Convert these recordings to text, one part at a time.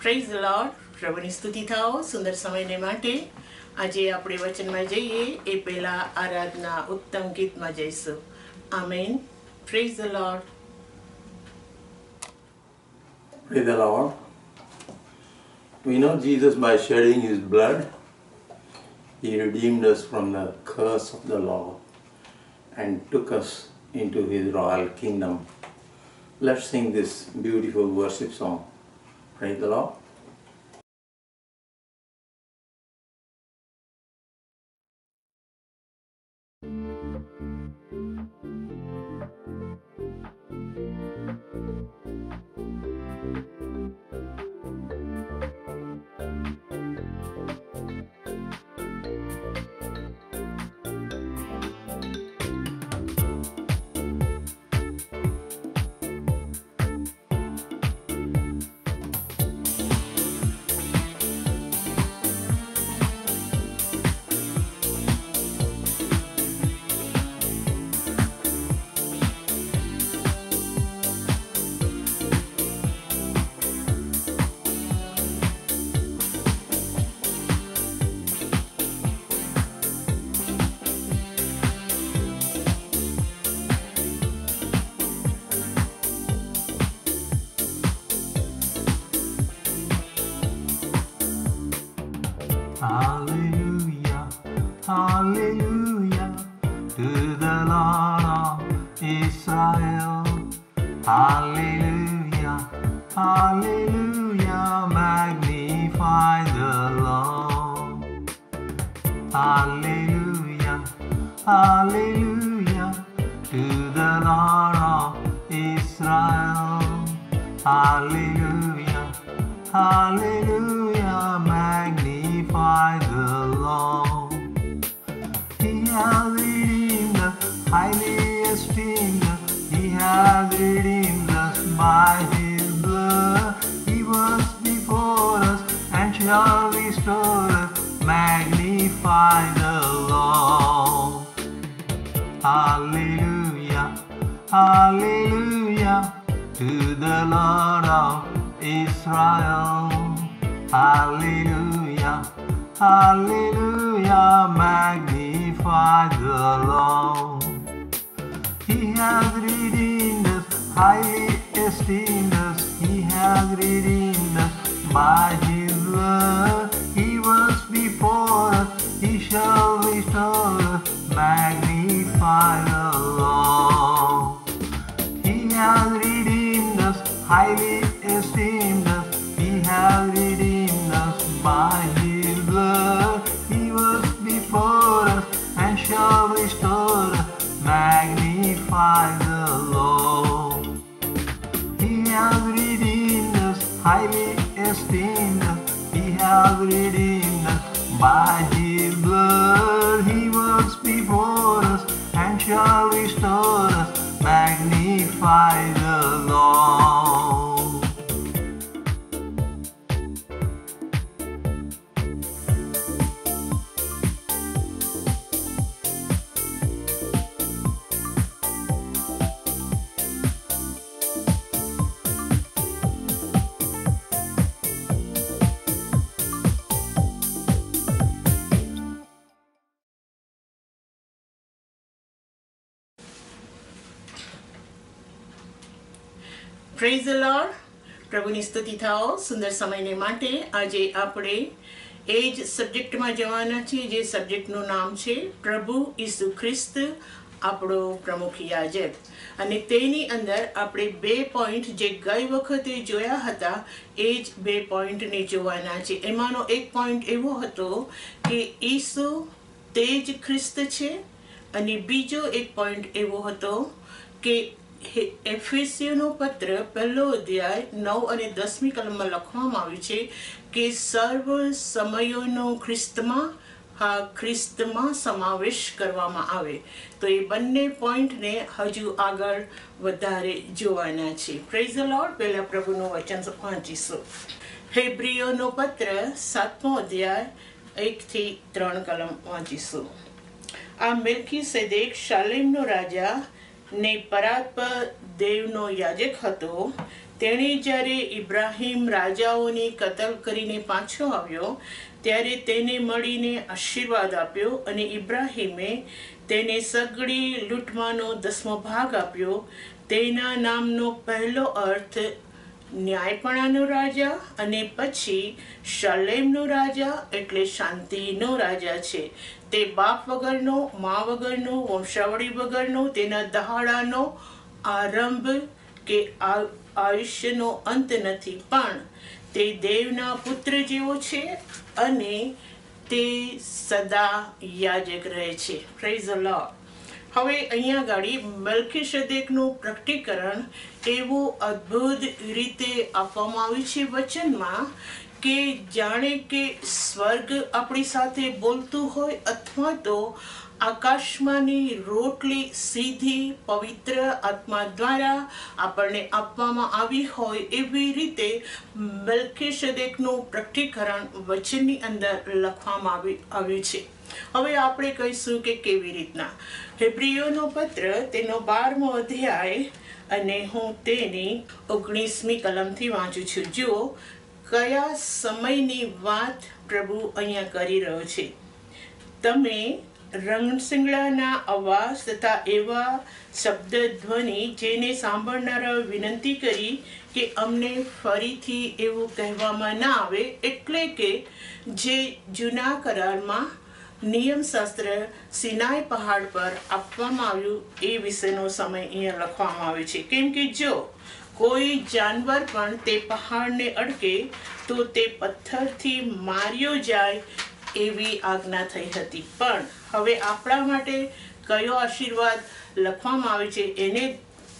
Praise lord પ્રભુની સ્તુતિ થાઓ સુંદર સમયને માટે આજે આપણે વચનમાં જઈએ એ પહેલા આરાધના ઉત્તમ ગીતમાં જઈશું amen praise the Lord Praise the Lord. We know Jesus by shedding his blood, he redeemed us from the curse of the law and took us into his royal kingdom. Let's sing this beautiful worship song. 可以的喽。Hallelujah, hallelujah, magnify the Lord. He has redeemed us, highly esteemed us. He has redeemed us by His blood. He was before us and shall restore us. Magnify the Lord. Hallelujah, hallelujah to the Lord of Israel. Hallelujah, hallelujah, magnify the Lord. He has redeemed us, highly esteemed us. He has redeemed us by His blood. He was before us, He shall restore us. Magnify the Lord. He has redeemed highly esteemed us. He has redeemed us by His blood. He was before us and shall restore us. Magnify the Lord. He has redeemed us, highly esteemed us. He has redeemed us by His blood. He works before us and shall restore us. Magnify the Lord. Praise the lord પ્રભુની સ્તુતિ થાઓ. સુંદર સમયને માટે આજે આપણે એ જ સબ્જેક્ટમાં જવાના છીએ જે સબ્જેક્ટનું નામ છે પ્રભુ ઈસુ ખ્રિસ્ત, આપણો પ્રમુખ યાજક. અને તેની અંદર આપણે બે પોઈન્ટ જે ગઈ વખતે જોયા હતા, એ જ બે પોઈન્ટને જોવાના છે. એમાંનો એક પોઈન્ટ એવો હતો કે ઈસુ તે જ ખ્રિસ્ત છે અને બીજો એક પોઈન્ટ એવો હતો કે હે- પત્ર પહેલો અધ્યાય નવ અને દસમી કલમમાં લખવામાં આવ્યું છે કે સર્વ સમયોનો ખ્રિસ્તમાં, હા, ખ્રિસ્તમાં સમાવેશ કરવામાં આવે. તો એ બંને પોઈન્ટને હજુ આગળ વધારે જોવાના છે. પ્રેઝ લોર્ડ પહેલા પ્રભુનું વચન વાંચીશું. હેબ્રિયોનો પત્ર સાતમો અધ્યાય એકથી ત્રણ કલમ વાંચીશું. આ મિલ્કી સેદેક શાલેમનો રાજા ને પરાત્પ દેવનો યાજક હતો. તેણે જ્યારે ઇબ્રાહિમ રાજાઓની કતલ કરીને પાછો આવ્યો, ત્યારે તેને મળીને આશીર્વાદ આપ્યો અને ઇબ્રાહિમે તેને સગડી લૂંટવાનો દસમો ભાગ આપ્યો. તેના નામનો પહેલો અર્થ ન્યાયપણાનો રાજા અને પછી શાલેમનો રાજા એટલે શાંતિનો રાજા છે. તે બાપ વગરનો, મા વગરનો, વંશાવળી વગરનો, તેના દહાડાનો આરંભ કે આયુષ્યનો અંત નથી. પણ તે દેવના પુત્ર જેવો છે અને તે સદા યાજક રહે છે. પ્રેઝ લો હવે અહીંયા ગાડી મલ્કીશદેકનું પ્રકટીકરણ એવું અદ્ભુત રીતે આપવામાં આવ્યું છે વચનમાં કે જાણે કે સ્વર્ગ આપણી સાથે બોલતું હોય અથવા તો આકાશમાંની રોટલી સીધી પવિત્ર આત્મા દ્વારા આપણને આપવામાં આવી હોય એવી રીતે મલ્કીશદેકનું પ્રકટીકરણ વચનની અંદર લખવામાં આવી, આવ્યું છે. હવે આપણે કહીશું કે કેવી રીતના. હેબ્રિયોનો પત્ર, તેનો બારમો અધ્યાય, અને હું તેની ઓગણીસમી કલમથી વાંચું છું. જુઓ કયા સમયની વાત પ્રભુ અહીંયા કરી રહ્યો છે? તમે રણસિંગડાના અવાજ તથા એવા શબ્દ ધ્વનિ જેને સાંભળનારા વિનંતી કરી કે અમને ફરીથી એવું કહેવામાં ના આવે, એટલે કે જે જૂના કરારમાં નિયમશાસ્ત્ર સિનાઈ પહાડ પર આપવામાં આવ્યું એ વિશેનો સમય અહીંયા લખવામાં આવે છે. કેમ કે જો કોઈ જાનવર પણ તે પહાડને અડકે તો તે પથ્થરથી માર્યો જાય એવી આજ્ઞા થઈ હતી. પણ હવે આપણા માટે કયો આશીર્વાદ લખવામાં આવે છે એને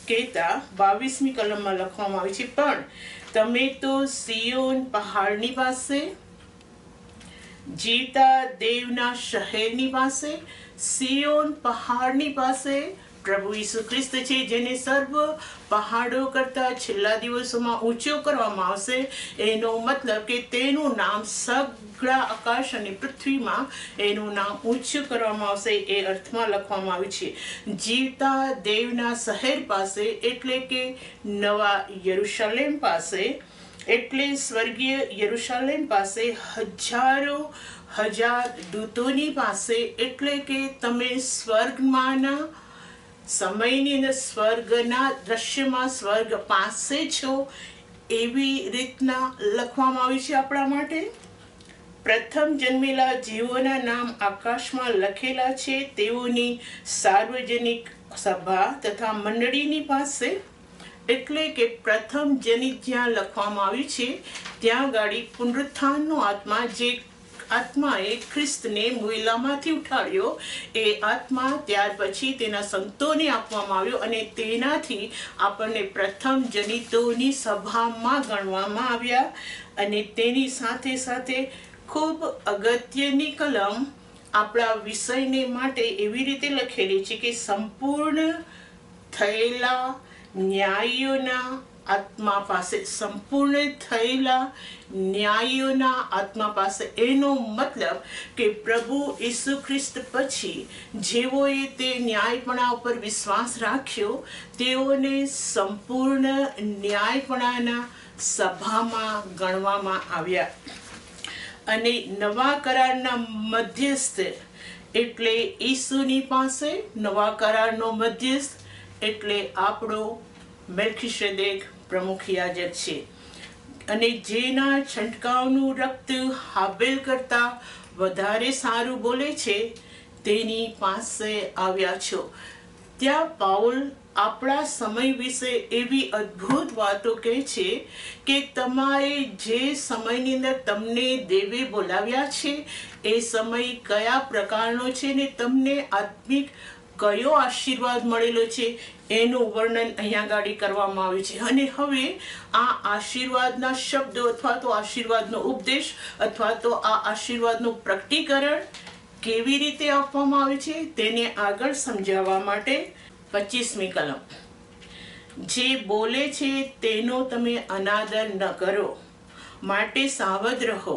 કહેતા બાવીસમી કલમમાં લખવામાં આવે છે, પણ તમે તો સિયોન પહાડની પાસે, જીતા દેવના શહેરની પાસે, સિયોન પહાડની પાસે પ્રભુ ઈસુ ખ્રિસ્ત છે, જેને સર્વ પહાડો કરતા છેલ્લા દિવસોમાં ઊંચો કરવામાં આવશે. એનો મતલબ કે તેનું નામ સગળા આકાશ અને પૃથ્વીમાં એનું નામ ઊંચું કરવામાં આવશે એ અર્થમાં લખવામાં આવ્યું છે. જીવતા દેવના શહેર પાસે એટલે કે નવા યરુશલેમ પાસે, એટલે સ્વર્ગીય યરુશાલેમ પાસે હજારો હજાર દૂતોની પાસે, એટલે કે તમે સ્વર્ગમાંના સમયની અંદર સ્વર્ગના દ્રશ્યમાં સ્વર્ગ પાસે છો એવી રીતના લખવામાં આવી છે આપણા માટે. પ્રથમ જન્મેલા જીવોના નામ આકાશમાં લખેલા છે. તેઓની સાર્વજનિક સભા તથા મંડળીની પાસે. એટલે કે પ્રથમ જનિત જ્યાં લખવામાં આવ્યું છે, ત્યાં ગાડી પુનરુત્થાનનો આત્મા જે આત્માએ ખ્રિસ્તને મુઈલામાંથી ઉઠાડ્યો એ આત્મા ત્યાર પછી તેના સંતોને આપવામાં આવ્યો અને તેનાથી આપણને પ્રથમ જનિતોની સભામાં ગણવામાં આવ્યા અને તેની સાથે સાથે ખૂબ અગત્યની કલમ આપણા વિષયને માટે એવી રીતે લખેલી છે કે સંપૂર્ણ થયેલા ન્યાયીઓના આત્મા પાસે સંપૂર્ણ થયેલા ન્યાયીઓના આત્મા પાસે. એનો મતલબ કે પ્રભુ ઈસુ ખ્રિસ્ત પછી જેઓએ તે ન્યાયપણા ઉપર વિશ્વાસ રાખ્યો, તેઓને સંપૂર્ણ ન્યાયપણાના સભામાં ગણવામાં આવ્યા. અને નવા કરારના મધ્યસ્થ એટલે ઈસુની પાસે, નવા કરારનો મધ્યસ્થ એટલે આપણો મેલ્ખીશેદેક પ્રમુખ યાજક છે. અને જેના છંટકાવનું રક્ત હાબેલ કરતા વધારે સારું બોલે છે, તેની પાસે આવ્યા છો. ત્યાં પાઉલ આપણા સમય વિશે એવી અદ્ભુત વાતો કહે છે કે તમારે જે સમયની અંદર તમને દેવે બોલાવ્યા છે, એ સમય કયા પ્રકારનો છે ને તમને આત્મિક કયો આશીર્વાદ મળેલો છે એનું વર્ણન અહીંયા ગાડી કરવામાં આવ્યું છે. અને હવે આ આશીર્વાદના શબ્દો અથવા તો આશીર્વાદનો ઉપદેશ અથવા તો આ આશીર્વાદનું પ્રકટીકરણ કેવી રીતે આપવામાં આવે છે તેને આગળ સમજાવવા માટે પચીસમી કલમ. જે બોલે છે તેનો તમે અનાદર ન કરો, માટે સાવધ રહો,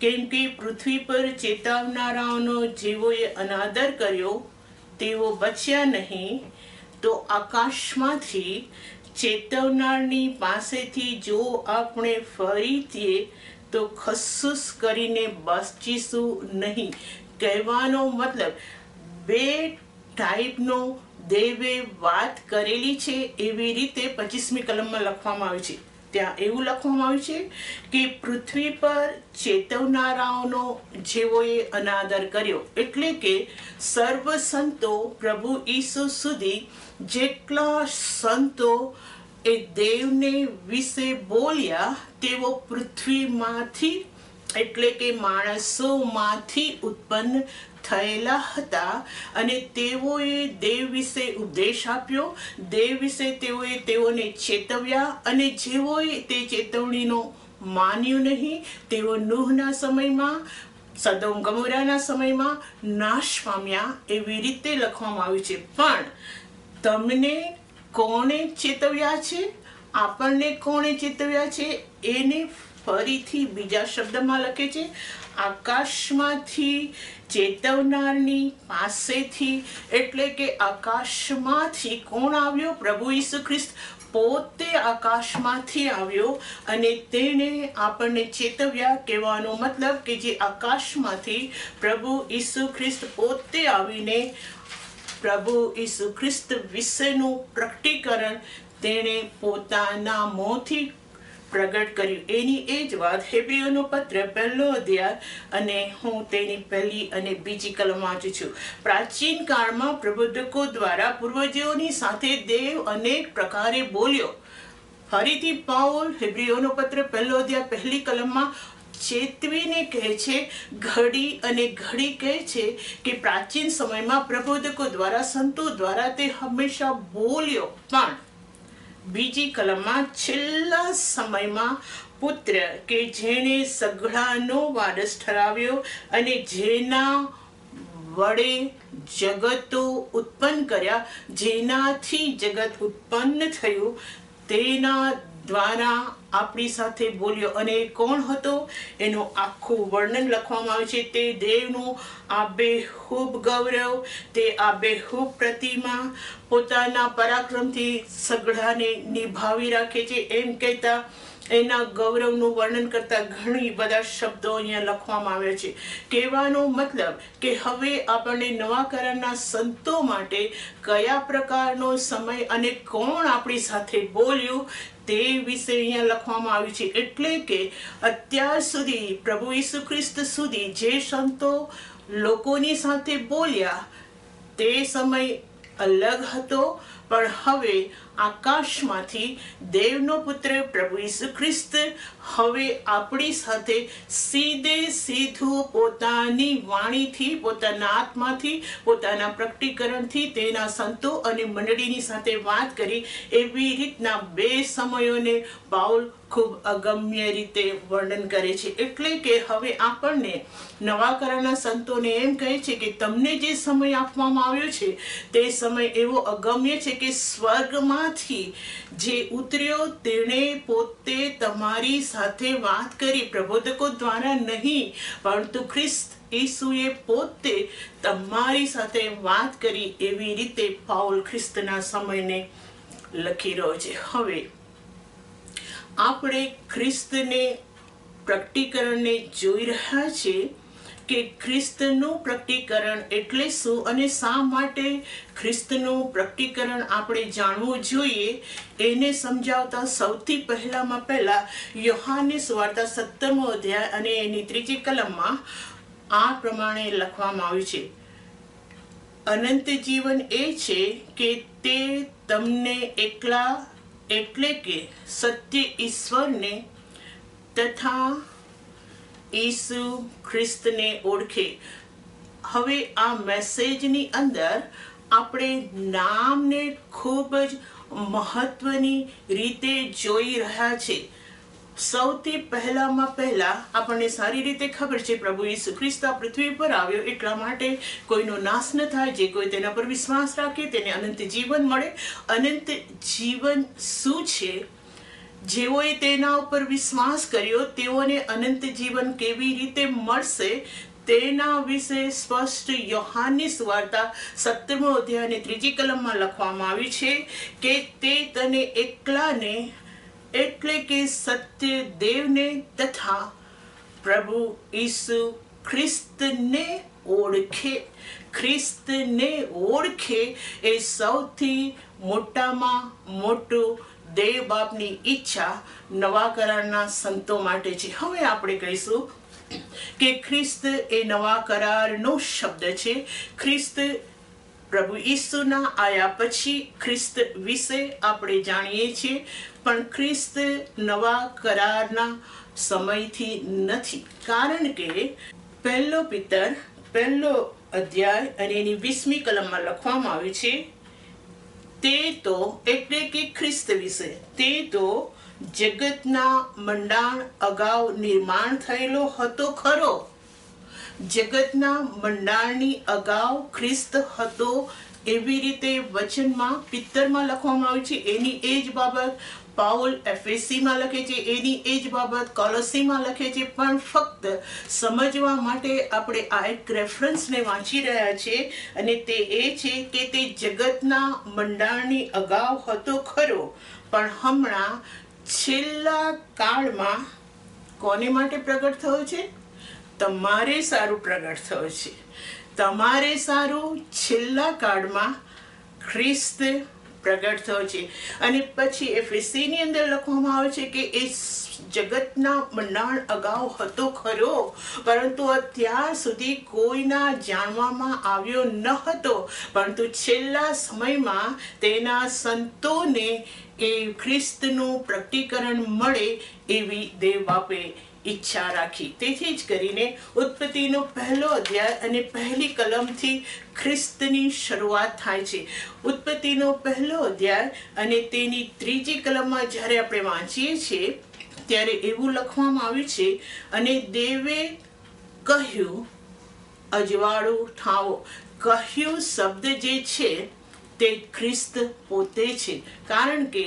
કેમ કે પૃથ્વી પર ચેતવનારાઓનો જેઓએ અનાદર કર્યો તેઓ બચ્યા નહીં, તો આકાશમાંથી ચેતવનારની પાસેથી જો આપણે ફરીથી તો ખસૂસ કરીને બચીશું નહીં. કહેવાનો મતલબ, બે ટાઈપનો દેવે વાત કરેલી છે, એવી રીતે પચીસમી કલમમાં લખવામાં આવી છે. ત્યાં એવું લખવામાં આવ્યું છે કે પૃથ્વી પર ચેતવનારાઓનો જેઓએ અનાદર કર્યો એટલે કે સર્વ સંતો પ્રભુ ઈસુ સુધી જેટલા સંતો એ દેવને વિશે બોલ્યા, તેઓ પૃથ્વીમાંથી એટલે કે માણસોમાંથી ઉત્પન્ન થયેલા હતા અને તેઓએ દેવ વિશે ઉપદેશ આપ્યો. દેવ વિશે તેઓએ તેઓને ચેતવ્યા અને જેઓએ તે ચેતવણીનો માન્યું નહીં, તેઓ નુહના સમયમાં, સદોમ ગમોરાના સમયમાં નાશ પામ્યા એવી રીતે લખવામાં આવ્યું છે. પણ તમને કોણે ચેતવ્યા છે? આપણને કોણે ચેતવ્યા છે? એને ફરીથી બીજા શબ્દમાં લખે છે. આકાશમાંથી ચેતવનારની પાસેથી, એટલે કે આકાશમાંથી કોણ આવ્યો? પ્રભુ ઈસુ ખ્રિસ્ત પોતે આકાશમાંથી આવ્યો અને તેણે આપણને ચેતવ્યા કહેવાનો મતલબ કે જે આકાશમાંથી પ્રભુ ઈસુ ખ્રિસ્ત પોતે આવીને પ્રભુ ઈસુ ખ્રિસ્ત વિશેનું પ્રકટીકરણ તેણે પોતાના મોંથી પ્રગટ કર્યું. એની એ જ વાત હેબ્રીઓનો પત્ર પહેલો અધ્યાય અને હું તેની પહેલી અને બીજી કલમ વાંચું છું. પ્રાચીન કાળમાં પ્રબોધકો દ્વારા પૂર્વજોની સાથે દેવ અનેક પ્રકારે બોલ્યો. ફરીથી પાઉલ હેબ્રીઓનો પત્ર પહેલો અધ્યાય પહેલી કલમમાં ચેતવીને કહે છે, ઘડી અને ઘડી કહે છે કે પ્રાચીન સમયમાં પ્રબોધકો દ્વારા સંતો દ્વારા તે હંમેશા બોલ્યો. પણ બીજી કલમમાં છેલ્લા સમયમાં પુત્ર કે જેણે સઘળાનો વારસ ઠરાવ્યો અને જેના વડે જગતો ઉત્પન્ન કર્યા, જેનાથી જગત ઉત્પન્ન થયું, તેના દ્વારા આપણી સાથે બોલ્યો અને કોણ હતો? એનું આખું વર્ણન લખવામાં આવે છે. તે દેવનું આબેહૂબ ગૌરવ, તે આ બેહૂબ પ્રતિમા પોતાના પરાક્રમથી સગડાને નિભાવી રાખે છે. એમ કહેતા એના ગૌરવનું વર્ણન કરતા ઘણી બધા શબ્દો અહીંયા લખવામાં આવ્યા છે. કહેવાનો મતલબ કે હવે આપણને નવા કરારના સંતો માટે કયા પ્રકારનો સમય અને કોણ આપણી સાથે બોલ્યું? તે વિશે અહીંયા લખવામાં આવ્યું છે. એટલે કે અત્યાર સુધી પ્રભુ ઈસુ ખ્રિસ્ત સુધી જે સંતો લોકોની સાથે બોલ્યા તે સમય અલગ હતો. પણ હવે આકાશમાંથી દેવનો પુત્ર પ્રભુ ઈસુ ખ્રિસ્ત હવે આપણી સાથે સીધે સીધું પોતાની વાણીથી, પોતાના આત્માથી, પોતાના પ્રકટીકરણથી તેના સંતો અને મંડળીની સાથે વાત કરી. એવી રીતના બે સમયોને બાઉલ ખૂબ અગમ્ય રીતે વર્ણન કરે છે. એટલે કે હવે આપણને નવાકરાના સંતોને એમ કહે છે કે તમને જે સમય આપવામાં આવ્યો છે, તે સમય એવો અગમ્ય છે કે સ્વર્ગમાંથી જે ઉતર્યો તેણે પોતે તમારી સાથે વાત કરી. પ્રબોધકો દ્વારા નહીં, પરંતુ ખ્રિસ્ત ઈસુએ પોતે તમારી સાથે વાત કરી એવી રીતે પાઉલ ખ્રિસ્તના સમયને લખી રહ્યો છે. હવે આપણે ખ્રિસ્તને પ્રકટીકરણને જોઈ રહ્યા છીએ કે ખ્રિસ્તનું પ્રકટીકરણ એટલે શું અને શા માટે ખ્રિસ્તનું પ્રકટીકરણ આપણે જાણવું જોઈએ એને સમજાવતા સૌથી પહેલામાં પહેલાં યોહાની વાર્તા સત્તરમો અધ્યાય અને એની ત્રીજી કલમમાં આ પ્રમાણે લખવામાં આવ્યું છે. અનંત જીવન એ છે કે તે તમને એકલા એટલે કે સત્ય ઈશ્વરને તથા ઈસુ ખ્રિસ્તને ઓળખે. હવે આ મેસેજની અંદર આપણે નામને ખૂબ જ મહત્વની રીતે જોઈ રહ્યા છે. સૌથી પહેલામાં પહેલા આપણને સારી રીતે ખબર છે પ્રભુ ઈસુ ખ્રિસ્ત પૃથ્વી પર આવ્યો એટલા માટે કોઈનો નાશ ન થાય, જે કોઈ તેના પર વિશ્વાસ રાખે, તેને અનંત જીવન મળે. અનંત જીવન શું છે? જેઓએ તેના ઉપર વિશ્વાસ કર્યો, તેઓને અનંત જીવન કેવી રીતે મળશે? તેના વિશે સ્પષ્ટ યોહાનની વાર્તા સત્તરમો અધ્યાયની ત્રીજી કલમમાં લખવામાં આવી છે કે તે તને એકલાને એટલે કે સત્ય દેવને તથા પ્રભુ ઈસુ ખ્રિસ્તને ઓળખે. ખ્રિસ્તને ઓળખે એ સૌથી મોટામાં મોટું દેવ બાપની ઈચ્છા નવા કરારના સંતો માટે છે. હવે આપણે કહીશું કે ખ્રિસ્ત એ નવા કરારનો શબ્દ છે. ખ્રિસ્ત પ્રભુ ઈસુના આયા પછી ખ્રિસ્ત વિશે આપણે જાણીએ છીએ, પણ ખ્રિસ્ત નવા કરારના સમયથી નથી. કારણ કે પહેલો પિતર પહેલો અધ્યાય અને એની વીસમી કલમમાં લખવામાં આવ્યું છે, તે તો, એટલે કે ખ્રિસ્ત વિશે, તે તો જગતના મંડાણ અગાઉ નિર્માણ થયેલો હતો ખરો. જગતના મંડાણની અગાઉ ખ્રિસ્ત હતો એવી રીતે વચનમાં, પિત્તરમાં લખવામાં આવ્યું છે. એની એ જ બાબત પાઉલ એફએસીમાં લખે છે. એની એ જ બાબત કોલોસીમાં લખે છે. પણ ફક્ત સમજવા માટે આપણે આ એક રેફરન્સને વાંચી રહ્યા છે અને તે એ છે કે તે જગતના મંડાણની અગાઉ હતો ખરો. પણ હમણાં છેલ્લા કાળમાં કોને માટે પ્રગટ થયો છે? તમારે સારું પ્રગટ થયો છે. તમારે સારું છેલ્લા કાળમાં ખ્રિસ્ત પ્રગટ થયો છે. અને પછી એફએસીની અંદર લખવામાં આવે છે કે એ જગતના મંડાણ અગાઉ હતો ખરો, પરંતુ અત્યાર સુધી કોઈના જાણવામાં આવ્યો ન હતો. પરંતુ છેલ્લા સમયમાં તેના સંતોને એ ખ્રિસ્તનું પ્રકટીકરણ મળે એવી દેવ બાપે ઈચ્છા રાખી. તેથી જ કરીને ઉત્પત્તિનો પહેલો અધ્યાય અને પહેલી કલમથી ખ્રિસ્તની શરૂઆત થાય છે. ઉત્પત્તિનો પહેલો અધ્યાય અને તેની ત્રીજી કલમમાં જ્યારે આપણે વાંચીએ છીએ, ત્યારે એવું લખવામાં આવ્યું છે, અને દેવે કહ્યું, અજવાળું ઠાવો કહ્યું શબ્દ જે છે તે ખ્રિસ્ત પોતે છે. કારણ કે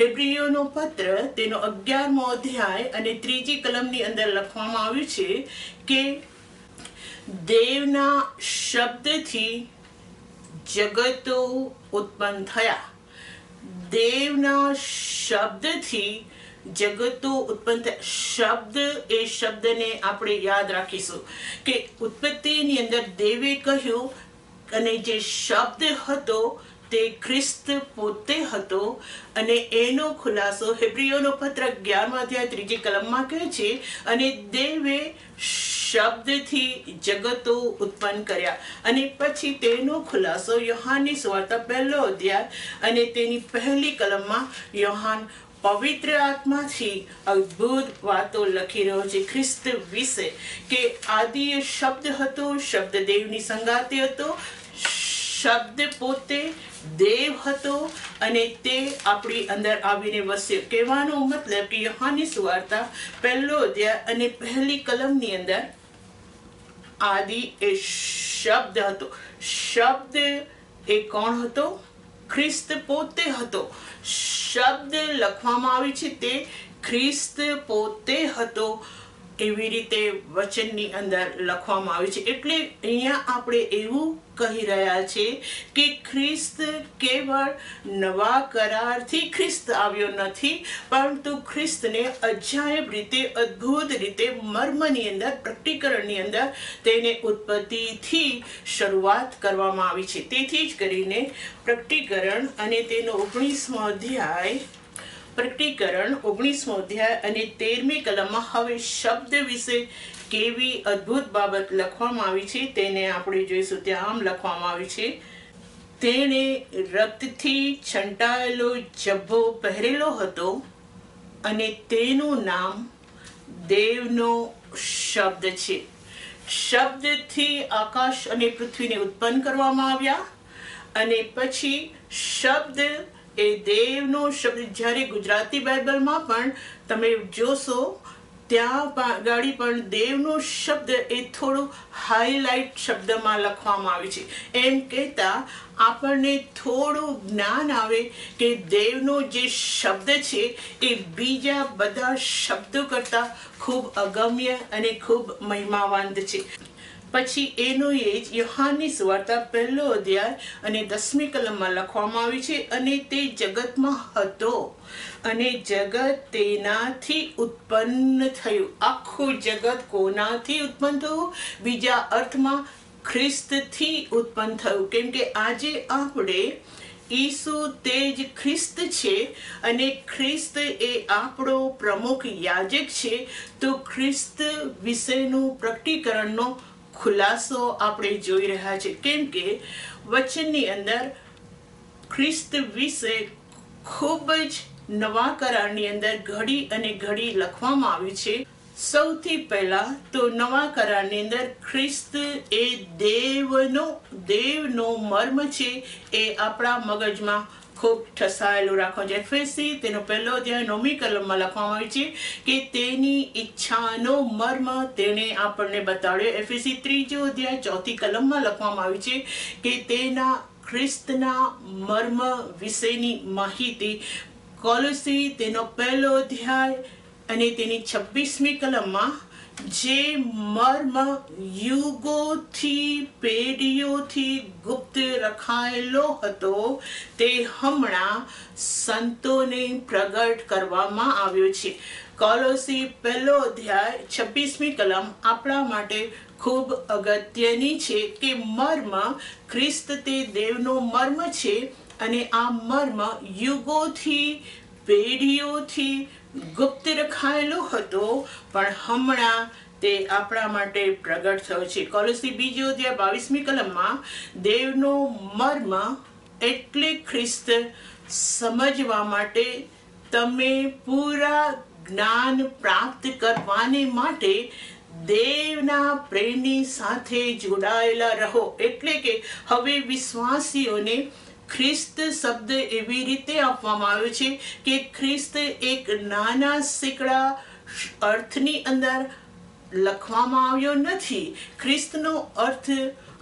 હેબ્રિયોનો પત્ર તેનો અગિયારમો અધ્યાય અને ત્રીજી કલમની અંદર લખવામાં આવ્યું છે કે દેવના શબ્દથી જગતો ઉત્પન્ન થયા. દેવના શબ્દથી જગતો ઉત્પન્ન થયા. શબ્દ એ શબ્દને આપણે યાદ રાખીશું કે ઉત્પત્તિની અંદર દેવે કહ્યું અને જે શબ્દ હતો તે ખ્રિસ્ત પોતે હતો અને એનો ખુલાસો હેબ્રીયોનો પત્ર અગિયારમાં અધ્યાય ત્રીજી કલમમાં કહે છે, અને દેવે શબ્દથી જગતો ઉત્પન્ન કર્યા. અને પછી તેનો ખુલાસો યોહાનની સુવાર્તા પહેલો અધ્યાય અને તેની પહેલી કલમમાં યોહાન પવિત્ર આત્માથી અદ્ભુત વાતો લખી રહ્યો છે. ખ્રિસ્ત વિશે કે આદિ એ શબ્દ હતો શબ્દ દેવની સંગાતે હતો શબ્દ પોતે દેવ હતો અને તે આપણી અંદર આવીને વસ્યો. કહેવાનો મતલબ કે યોહાની સુવાર્તા પહેલો અધ્યાય અને પહેલી કલમની અંદર આદિ એ શબ્દ હતો. શબ્દ એ કોણ હતો? ખ્રિસ્ત પોતે હતો. શબ્દ લખવામાં આવે છે તે ખ્રિસ્ત પોતે હતો. એવી રીતે વચનની અંદર લખવામાં આવ્યું છે? એટલે અહીંયા આપણે એવું કહી રહ્યા છે કે ખ્રિસ્ત કેવળ નવા કરારથી ખ્રિસ્ત આવ્યો નથી, પરંતુ ખ્રિસ્તને અજાયબ રીતે, અદ્ભુત રીતે મર્મની અંદર પ્રકટીકરણની અંદર તેને ઉત્પત્તિથી શરૂઆત કરવામાં આવી છે. તેથી જ કરીને પ્રકટીકરણ અને તેનો ઓગણીસમો અધ્યાય પ્રકટીકરણ ઓગણીસમો અધ્યાય અને તેરમી કલમમાં હવે શબ્દ વિશે કેવી અદ્ભુત બાબત લખવામાં આવી છે તેને આપણે જોઈશું. ત્યાં આમ લખવામાં આવી છે. તેણે રક્તથી છંટાયેલો જબ્બો પહેરેલો હતો અને તેનું નામ દેવનો શબ્દ છે. શબ્દથી આકાશ અને પૃથ્વીને ઉત્પન્ન કરવામાં આવ્યા અને પછી શબ્દ એ દેવનો શબ્દ જ્યારે ગુજરાતી બાઇબલમાં પણ તમે જોશો, ત્યાં ગાડી પણ દેવનો શબ્દ એ થોડો હાઈલાઇટ શબ્દમાં લખવામાં આવે છે. એમ કહેતા આપણને થોડું જ્ઞાન આવે કે દેવનો જે શબ્દ છે એ બીજા બધા શબ્દો કરતાં ખૂબ અગમ્ય અને ખૂબ મહિમાવંત છે. પછી એનું એ જ યોહાનની સુવાર્તા પહેલો અધ્યાય અને દસમી કલમમાં લખવામાં આવી છે, અને તે જગતમાં હતો અને જગત તેનાથી ઉત્પન્ન થયું. આખું જગત કોનાથી ઉત્પન્ન થયું? બીજા અર્થમાં, ખ્રિસ્તથી ઉત્પન્ન થયું. કેમ કે આજે આપણે ઈસુ તે જ ખ્રિસ્ત છે અને ખ્રિસ્ત એ આપણો પ્રમુખ યાજક છે. તો ખ્રિસ્ત વિશેનું પ્રકટીકરણનો ખુલાસો આપણે જોઈ રહ્યા છે. કેમ કે વચનની અંદર ખ્રિસ્ત વિશે ખૂબ જ નવા કરારની અંદર ઘડી અને ઘડી લખવામાં આવી છે. સૌથી પહેલા તો નવા કરારની અંદર ખ્રિસ્ત એ દેવનો દેવનો મર્મ છે એ આપણા મગજમાં ખૂબ ઠસાયેલું રાખવા છે ફેસી તેનો પહેલો અધ્યાય નવમી કલમમાં લખવામાં આવી છે કે તેની ઈચ્છાનો મર્મ તેણે આપણને બતાડ્યો એફએસી ત્રીજો અધ્યાય ચોથી કલમમાં લખવામાં આવી છે કે તેના ખ્રિસ્તના મર્મ વિશેની માહિતી કોલસી તેનો પહેલો અધ્યાય અને તેની છવ્વીસમી કલમમાં જે મર્મ યુગોથી, પેઢીઓથી ગુપ્ત રખાયેલો હતો, તે હમણાં સંતોને પ્રગટ કરવામાં આવ્યો છે. કોલોસી પહેલો અધ્યાય, છવ્વીસમી કલમ આપણા માટે ખૂબ અગત્યની છે કે મર્મ ખ્રિસ્ત તે દેવનો મર્મ છે અને આ મર્મ યુગોથી, પેઢીઓથી ગુપ્ત રખાયેલો હતો, પણ હમણાં તે આપણા માટે પ્રગટ થયો છે. કોલસી બીજો અધ્યાય બાવીસમી કલમમાં, દેવનો મર્મ એટલે ખ્રિસ્ત સમજવા માટે તમે પૂરા જ્ઞાન પ્રાપ્ત કરવાને માટે દેવના પ્રેમની સાથે જોડાયેલા રહો. એટલે કે હવે વિશ્વાસીઓને ખ્રિસ્ત શબ્દ એવી રીતે આપવામાં આવ્યો છે કે ખ્રિસ્ત એક નાના સિકડા અર્થની અંદર લખવામાં આવ્યો નથી. ખ્રિસ્તનો અર્થ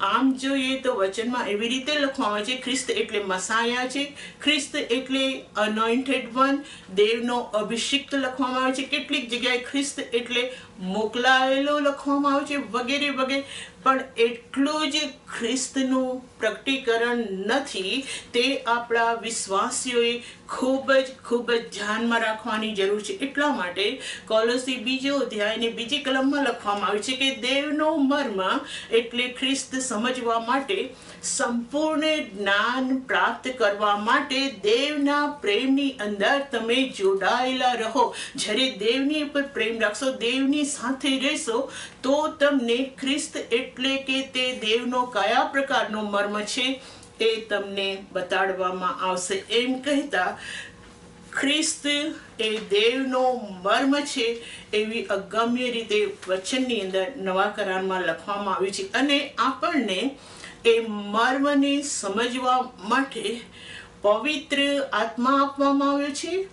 આમ જોઈએ તો વચનમાં એવી રીતે લખવામાં આવે છે, ખ્રિસ્ત એટલે મસાયા છે, ખ્રિસ્ત એટલે અનોઇન્ટેડ વન દેવનો અભિષિક્ત લખવામાં આવે છે. કેટલીક જગ્યાએ ખ્રિસ્ત એટલે મોકલાયેલો લખવામાં આવે છે, વગેરે વગેરે. પણ એટલું જ ખ્રિસ્તનું પ્રગટીકરણ નથી, તે આપણા વિશ્વાસીઓએ ખૂબ જ ખૂબ જ ધ્યાનમાં રાખવાની જરૂર છે. એટલા માટે કોલોસી બીજો અધ્યાયને બીજી કલમમાં લખવામાં આવ્યું છે કે દેવનો મર્મ એટલે ખ્રિસ્ત સમજવા માટે સંપૂર્ણ જ્ઞાન પ્રાપ્ત કરવા માટે દેવના પ્રેમની અંદર તમે જોડાયેલા રહો. જ્યારે દેવની ઉપર પ્રેમ રાખશો, દેવની સાથે રહેશો, તો તમને ખ્રિસ્ત એટલે કે તે દેવનો કયા પ્રકારનો મર્મ છે એ તમને બતાડવામાં આવશે. એમ કહેતા ખ્રિસ્ત એ દેવનો મર્મ છે એવી અગમ્ય રીતે વચનની અંદર નવા કરારમાં લખવામાં આવ્યું છે. અને આપણને એ મર્મને સમજવા માટે પવિત્ર આત્મા આપવામાં આવ્યો છે.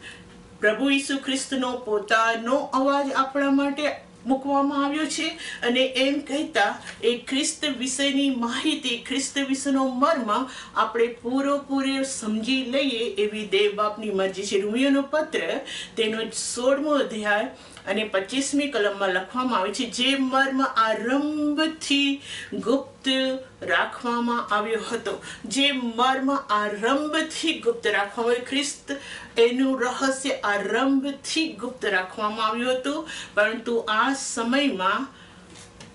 પ્રભુ ઈસુ ખ્રિસ્તનો પોતાનો અવાજ આપણા માટે મૂકવામાં આવ્યો છે અને એમ કહેતા એ ખ્રિસ્ત વિશેની માહિતી, ખ્રિસ્ત વિશેનો મર્મ આપણે પૂરેપૂરો સમજી લઈએ એવી દેવ બાપની મરજી છે. રૂમિયોનો પત્ર તેનો સોળમો અધ્યાય અને પચીસમી કલમમાં લખવામાં આવે છે, જે મર્મ આરંભથી ગુપ્ત રાખવામાં આવ્યો હતો. જે મર્મ આરંભથી ગુપ્ત રાખવામાં આવ્યો. ખ્રિસ્ત એનું રહસ્ય આરંભથી ગુપ્ત રાખવામાં આવ્યું હતું, પરંતુ આ સમયમાં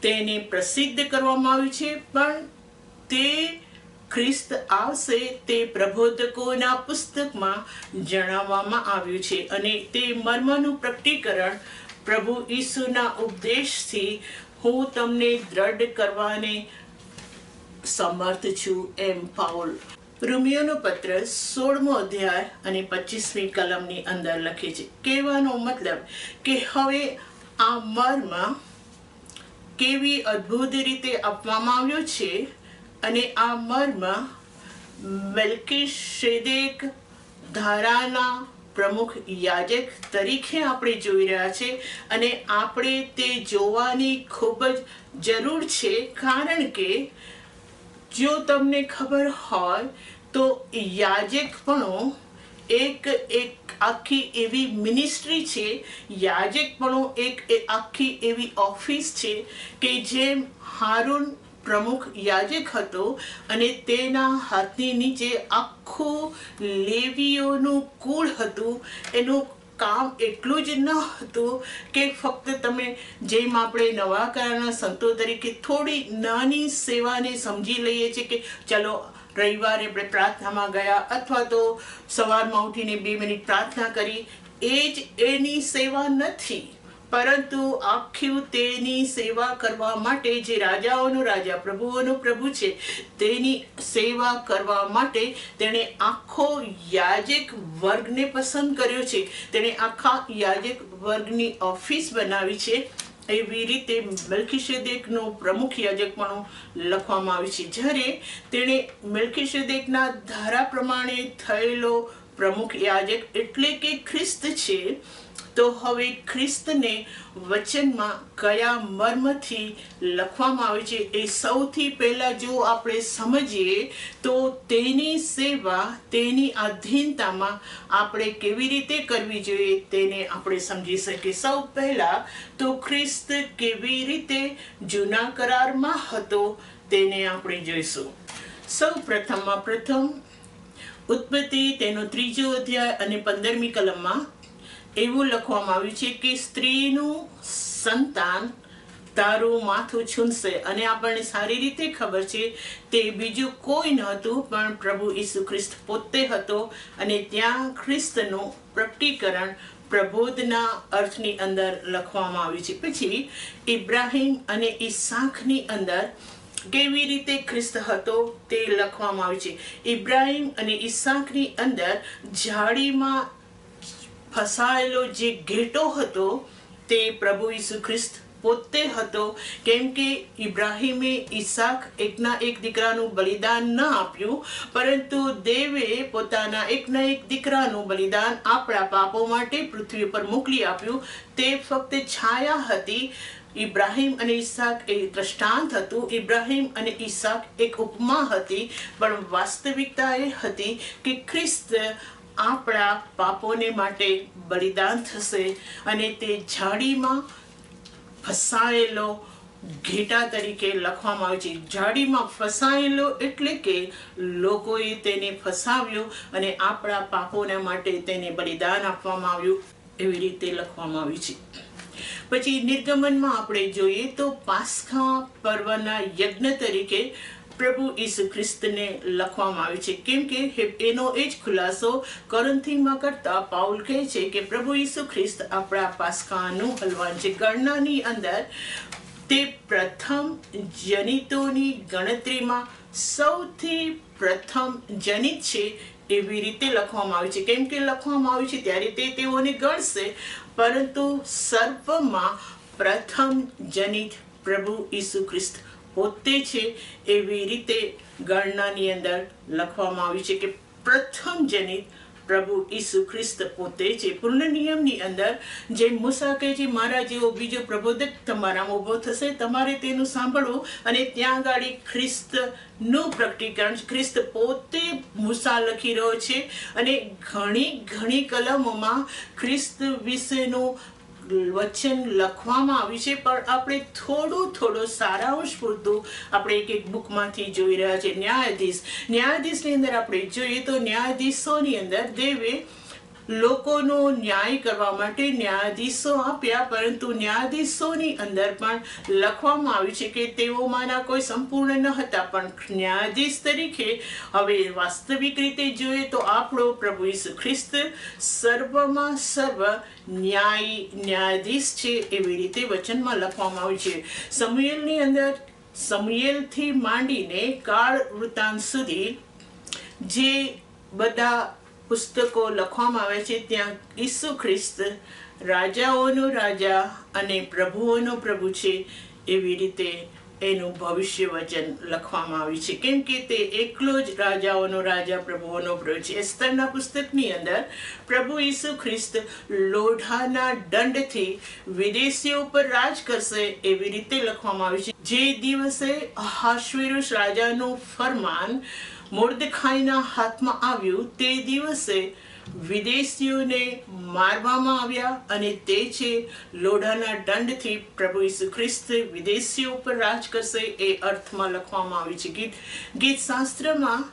તેને પ્રસિદ્ધ કરવામાં આવ્યું છે. પણ તે ખ્રિસ્ત આવશે તે પ્રબોધકોના પુસ્તકમાં જણાવવામાં આવ્યું છે. અને તે મર્મનું પ્રકટીકરણ પ્રભુ ઈસુના ઉપદેશથી હું તમને દ્રઢ કરવાને સમર્થ છું એમ પાઉલ. રૂમિયોનો પત્ર સોળમો અધ્યાય અને પચીસમી કલમની અંદર લખે છે. કહેવાનો મતલબ કે હવે આ મર્મ કેવી અદ્ભુત રીતે આપવામાં આવ્યો છે અને આ મર્મ મેલ્કી શેદેક ધારાના પ્રમુખ યાજક તરીકે આપણે જોઈ રહ્યા છે અને આપણે તે જોવાની ખૂબ જ જરૂર છે કારણ કે જો તમને ખબર હોય તો યાજકપણો એક એક આખી એવી મિનિસ્ટ્રી છે. યાજકપણું એક એ આખી એવી ઓફિસ છે કે જેમ હારૂન પ્રમુખ યાજક હતો અને તેના હાથની નીચે આખું લેવીઓનું કુળ હતું. એનું કામ એટલું જ ન હતું કે ફક્ત તમે જેમ આપણે નવા કાળના સંતો તરીકે થોડી નાની સેવાને સમજી લઈએ છીએ કે ચલો રવિવારે આપણે પ્રાર્થનામાં ગયા અથવા તો સવારમાં ઉઠીને બે મિનિટ પ્રાર્થના કરી. એ જ એની સેવા નથી. પરંતુ આખ્યું તેની સેવા કરવા માટે જે રાજાઓનો, રાજા પ્રભુઓનો પ્રભુ છે, તેની સેવા કરવા માટે તેણે આખો યાજક વર્ગને પસંદ કર્યો છે. તેણે આખા યાજક વર્ગની ઓફિસ બનાવી છે. એવી રીતે મેલ્કીશેદેકનો પ્રમુખ યાજકપણું લખવામાં આવ્યું છે. જ્યારે તેણે મેલ્કીશેદેકના ધારા પ્રમાણે થયેલો પ્રમુખ યાજક એટલે કે ખ્રિસ્ત છે, તો હવે ખ્રિસ્તને વચનમાં કયા મર્મથી લખવામાં આવે છે એ સૌથી પહેલાં જો આપણે સમજીએ, તો તેની સેવા, તેની આધીનતામાં આપણે કેવી રીતે કરવી જોઈએ તેને આપણે સમજી શકીએ. સૌ પહેલા તો ખ્રિસ્ત કેવી રીતે જૂના કરારમાં હતો તેને આપણે જોઈશું. સૌ પ્રથમમાં પ્રથમ ઉત્પત્તિ તેનો ત્રીજો અધ્યાય અને પંદરમી કલમમાં એવું લખવામાં આવ્યું છે કે સ્ત્રીનું સંતાન તારું માથું છૂનશે અને આપણને સારી રીતે ખબર છે તે બીજું કોઈ નહોતું પણ પ્રભુ ઈસુ ખ્રિસ્ત પોતે હતો અને ત્યાં ખ્રિસ્તનું પ્રકટીકરણ પ્રબોધના અર્થની અંદર લખવામાં આવ્યું છે. પછી ઇબ્રાહિમ અને ઈસાકની અંદર કેવી રીતે ખ્રિસ્ત હતો તે લખવામાં આવ્યું છે. ઇબ્રાહિમ અને ઈસાકની અંદર જાળીમાં ફસાયેલો જે ઘેટો હતો તે પ્રભુ ઈસુ ખ્રિસ્ત પોતે હતો. કેમ કે ઇબ્રાહીમે ઈસાક એકના એક દીકરાનું બલિદાન ન આપ્યું, પરંતુ દેવે પોતાના એકના એક દીકરાનું બલિદાન આપણા પાપો માટે પૃથ્વી પર મોકલી આપ્યું. તે ફક્ત છાયા હતી ઇબ્રાહિમ અને ઈસાક એ દ્રષ્ટાંત હતું. ઇબ્રાહીમ અને ઈસાક એક ઉપમા હતી, પણ વાસ્તવિકતા એ હતી કે ખ્રિસ્ત આપણા પાપોને માટે બલિદાન થશે અને તે જાડીમાં ફસાયેલો ઘેટા તરીકે લખવામાં આવે છે. જાડીમાં ફસાયેલો એટલે કે લોકોએ તેને ફસાવ્યો અને આપણા પાપોના માટે તેને બલિદાન આપવામાં આવ્યું એવી રીતે લખવામાં આવ્યું છે. પછી નિર્ગમનમાં આપણે જોઈએ તો પાસખા પર્વના યજ્ઞ તરીકે પ્રભુ ઈસુ ખ્રિસ્તને લખવામાં આવે છે. કેમ કે એનો એ જ ખુલાસો કરંથીમાં કરતા પાઉલ કહે છે કે પ્રભુ ઈસુ ખ્રિસ્ત આપણા પાસખાનું હલવાન છે. ગણનાની અંદર તે પ્રથમ જનિતોની ગણતરીમાં સૌથી પ્રથમ જનિત છે એવી રીતે લખવામાં આવ્યું છે. કેમ કે લખવામાં આવ્યું છે ત્યારે તે તેઓને ગણશે. પરંતુ સર્વમાં પ્રથમ જનિત પ્રભુ ઈસુ ખ્રિસ્ત પોતે છે એવી રીતે ગણનાની અંદર લખવામાં આવ્યું છે કે પ્રથમ જનિત પ્રભુ ઈસુ ખ્રિસ્ત પોતે છે. પૂર્ણ નિયમની અંદર જે મૂસા કહે છે, મારા જેવો બીજો પ્રબોધક તમારામાં ઊભો થશે. તમારે તેનું સાંભળવું અને ત્યાં આગળ ખ્રિસ્તનું પ્રકટીકરણ. ખ્રિસ્ત પોતે મૂસા લખી રહ્યો છે અને ઘણી ઘણી કલમોમાં ખ્રિસ્ત વિશેનું વચન લખવામાં આવ્યું છે, પણ આપણે થોડું, થોડો સારાંશ પૂરતું આપણે એક એક બુકમાંથી જોઈ રહ્યા છે. ન્યાયાધીશ, ન્યાયાધીશની અંદર આપણે જોઈએ તો ન્યાયાધીશોની અંદર દેવે લોકોનો ન્યાય કરવા માટે ન્યાયાધીશો આપ્યા, પરંતુ ન્યાયાધીશોની અંદર પણ લખવામાં આવ્યું છે કે તેઓમાંના કોઈ સંપૂર્ણ ન હતા, પણ ન્યાયાધીશ તરીકે હવે વાસ્તવિક રીતે જોઈએ તો આપણો પ્રભુ ઈસુ ખ્રિસ્ત સર્વમાં સર્વ ન્યાય ન્યાયાધીશ છે એવી રીતે વચનમાં લખવામાં આવ્યું છે. સમુએલની અંદર સમુએલથી માંડીને કાળ વૃત્તાંત સુધી જે બધા પુસ્તકો લખવામાં આવે છે, ત્યાં ઈસુ ખ્રિસ્ત રાજાઓનો રાજા અને પ્રભુઓનો પ્રભુ છે, એવી રીતે એનું ભવિષ્ય વચન લખવામાં આવ્યું છે. કેમ કે તે એકલો જ રાજાઓનો, રાજા પ્રભુઓનો પ્રભુ છે. એસ્તરના પુસ્તકની અંદર પ્રભુ ઈસુ ખ્રિસ્ત લોઢાના દંડથી વિદેશીઓ પર રાજ કરશે એવી રીતે લખવામાં આવ્યું છે. જે દિવસે હાશ્વેરુષ રાજાનું ફરમાન મોર્દખાઈના હાથમાં આવ્યું, તે દિવસે વિદેશીઓને મારવામાં આવ્યા અને તે છે લોઢાના દંડથી પ્રભુ ઈસુ ખ્રિસ્ત વિદેશીઓ ઉપર રાજ કરશે એ અર્થમાં લખવામાં આવ્યું છે ગીત. ગીત શાસ્ત્રમાં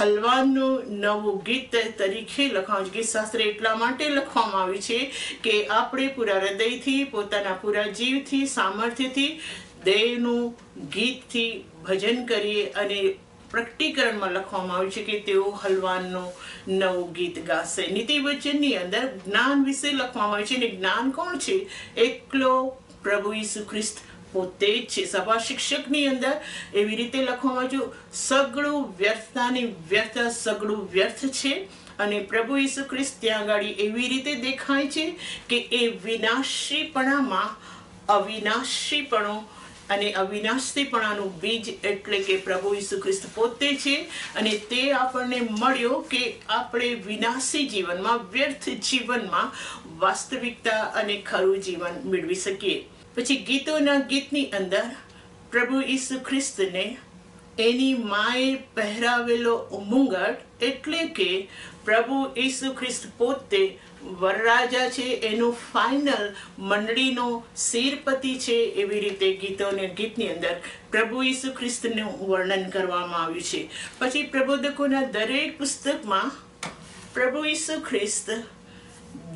હલવાનું નવું ગીત તરીકે લખાવું છે. ગીત શાસ્ત્ર એટલા માટે લખવામાં આવ્યું છે કે આપણે પૂરા હૃદયથી, પોતાના પૂરા જીવથી, સામર્થ્યથી દેવનું ગીતથી ભજન કરીએ અને પ્રકટીકરણમાં લખવામાં આવ્યું છે કે તેઓ હલવાનનું નવું ગીત ગાશે. નીતિ વચનની અંદર જ્ઞાન વિશે લખવામાં આવ્યું છે અને જ્ઞાન કોણ છે? એકલો પ્રભુ ઈસુ ખ્રિસ્ત પોતે જ છે. સભા શિક્ષકની અંદર એવી રીતે લખવામાં આવ્યું સગળું વ્યર્થતાની વ્યર્થ સગળું વ્યર્થ છે. અને પ્રભુ ઈસુ ખ્રિસ્ત ત્યાં આગળ એવી રીતે દેખાય છે કે એ વિનાશીપણામાં અવિનાશીપણો અને અવિનાશીપણાનું બીજ એટલે કે પ્રભુ ઈસુ ખ્રિસ્ત પોતે છે અને તે આપણને મળ્યો કે આપણે વિનાશી જીવનમાં, વ્યર્થ જીવનમાં વાસ્તવિકતા અને ખરું જીવન મેળવી શકીએ. પછી ગીતોના ગીતની અંદર પ્રભુ ઈસુ ખ્રિસ્તને એની માએ પહેરાવેલો મુંગટ એટલે કે પ્રભુ ઈસુ ખ્રિસ્ત પોતે વરરાજા છે, એનું ફાઇનલ મંડળીનો શેરપતિ છે, એવી રીતે ગીતોને ગીતની અંદર પ્રભુ ઈસુ ખ્રિસ્તનું વર્ણન કરવામાં આવ્યું છે. પછી પ્રબોધકોના દરેક પુસ્તકમાં પ્રભુ ઈસુ ખ્રિસ્ત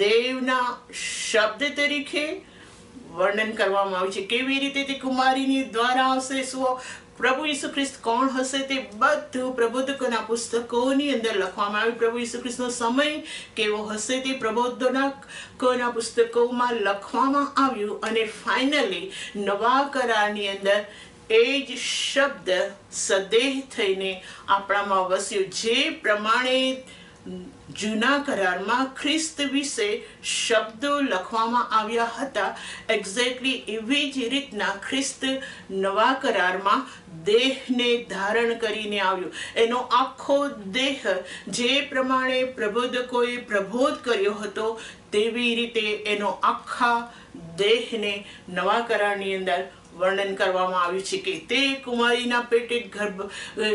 દેવના શબ્દ તરીકે વર્ણન કરવામાં આવ્યું છે. કેવી રીતે તે કુમારીની દ્વારા આવશે, શું પ્રભુ ઈસુ ખ્રિસ્ત કોણ હશે તે બધું પ્રબોધકોના પુસ્તકોની અંદર લખવામાં આવ્યું. પ્રભુ ઈસુ ખ્રિસ્તનો સમય કેવો હશે તે પ્રબોધકોના પુસ્તકોમાં લખવામાં આવ્યું અને ફાઇનલી નવા કરારની અંદર એ જ શબ્દ સદેહ થઈને આપણામાં વસ્યો. જે પ્રમાણે જૂના કરારમાં ખ્રિસ્ત વિશે શબ્દો લખવામાં આવ્યા હતા. એક્ઝેક્ટલી એવી જ રીતના ખ્રિસ્ત નવા કરારમાં દેહને ધારણ કરીને આવ્યો. એનો આખો દેહ જે પ્રમાણે પ્રબોધકોએ પ્રબોધ કર્યો હતો, તેવી રીતે એનો આખા દેહને નવા કરારની અંદર વર્ણન કરવામાં આવ્યું છે કે તે કુમારીના પેટે ગર્ભ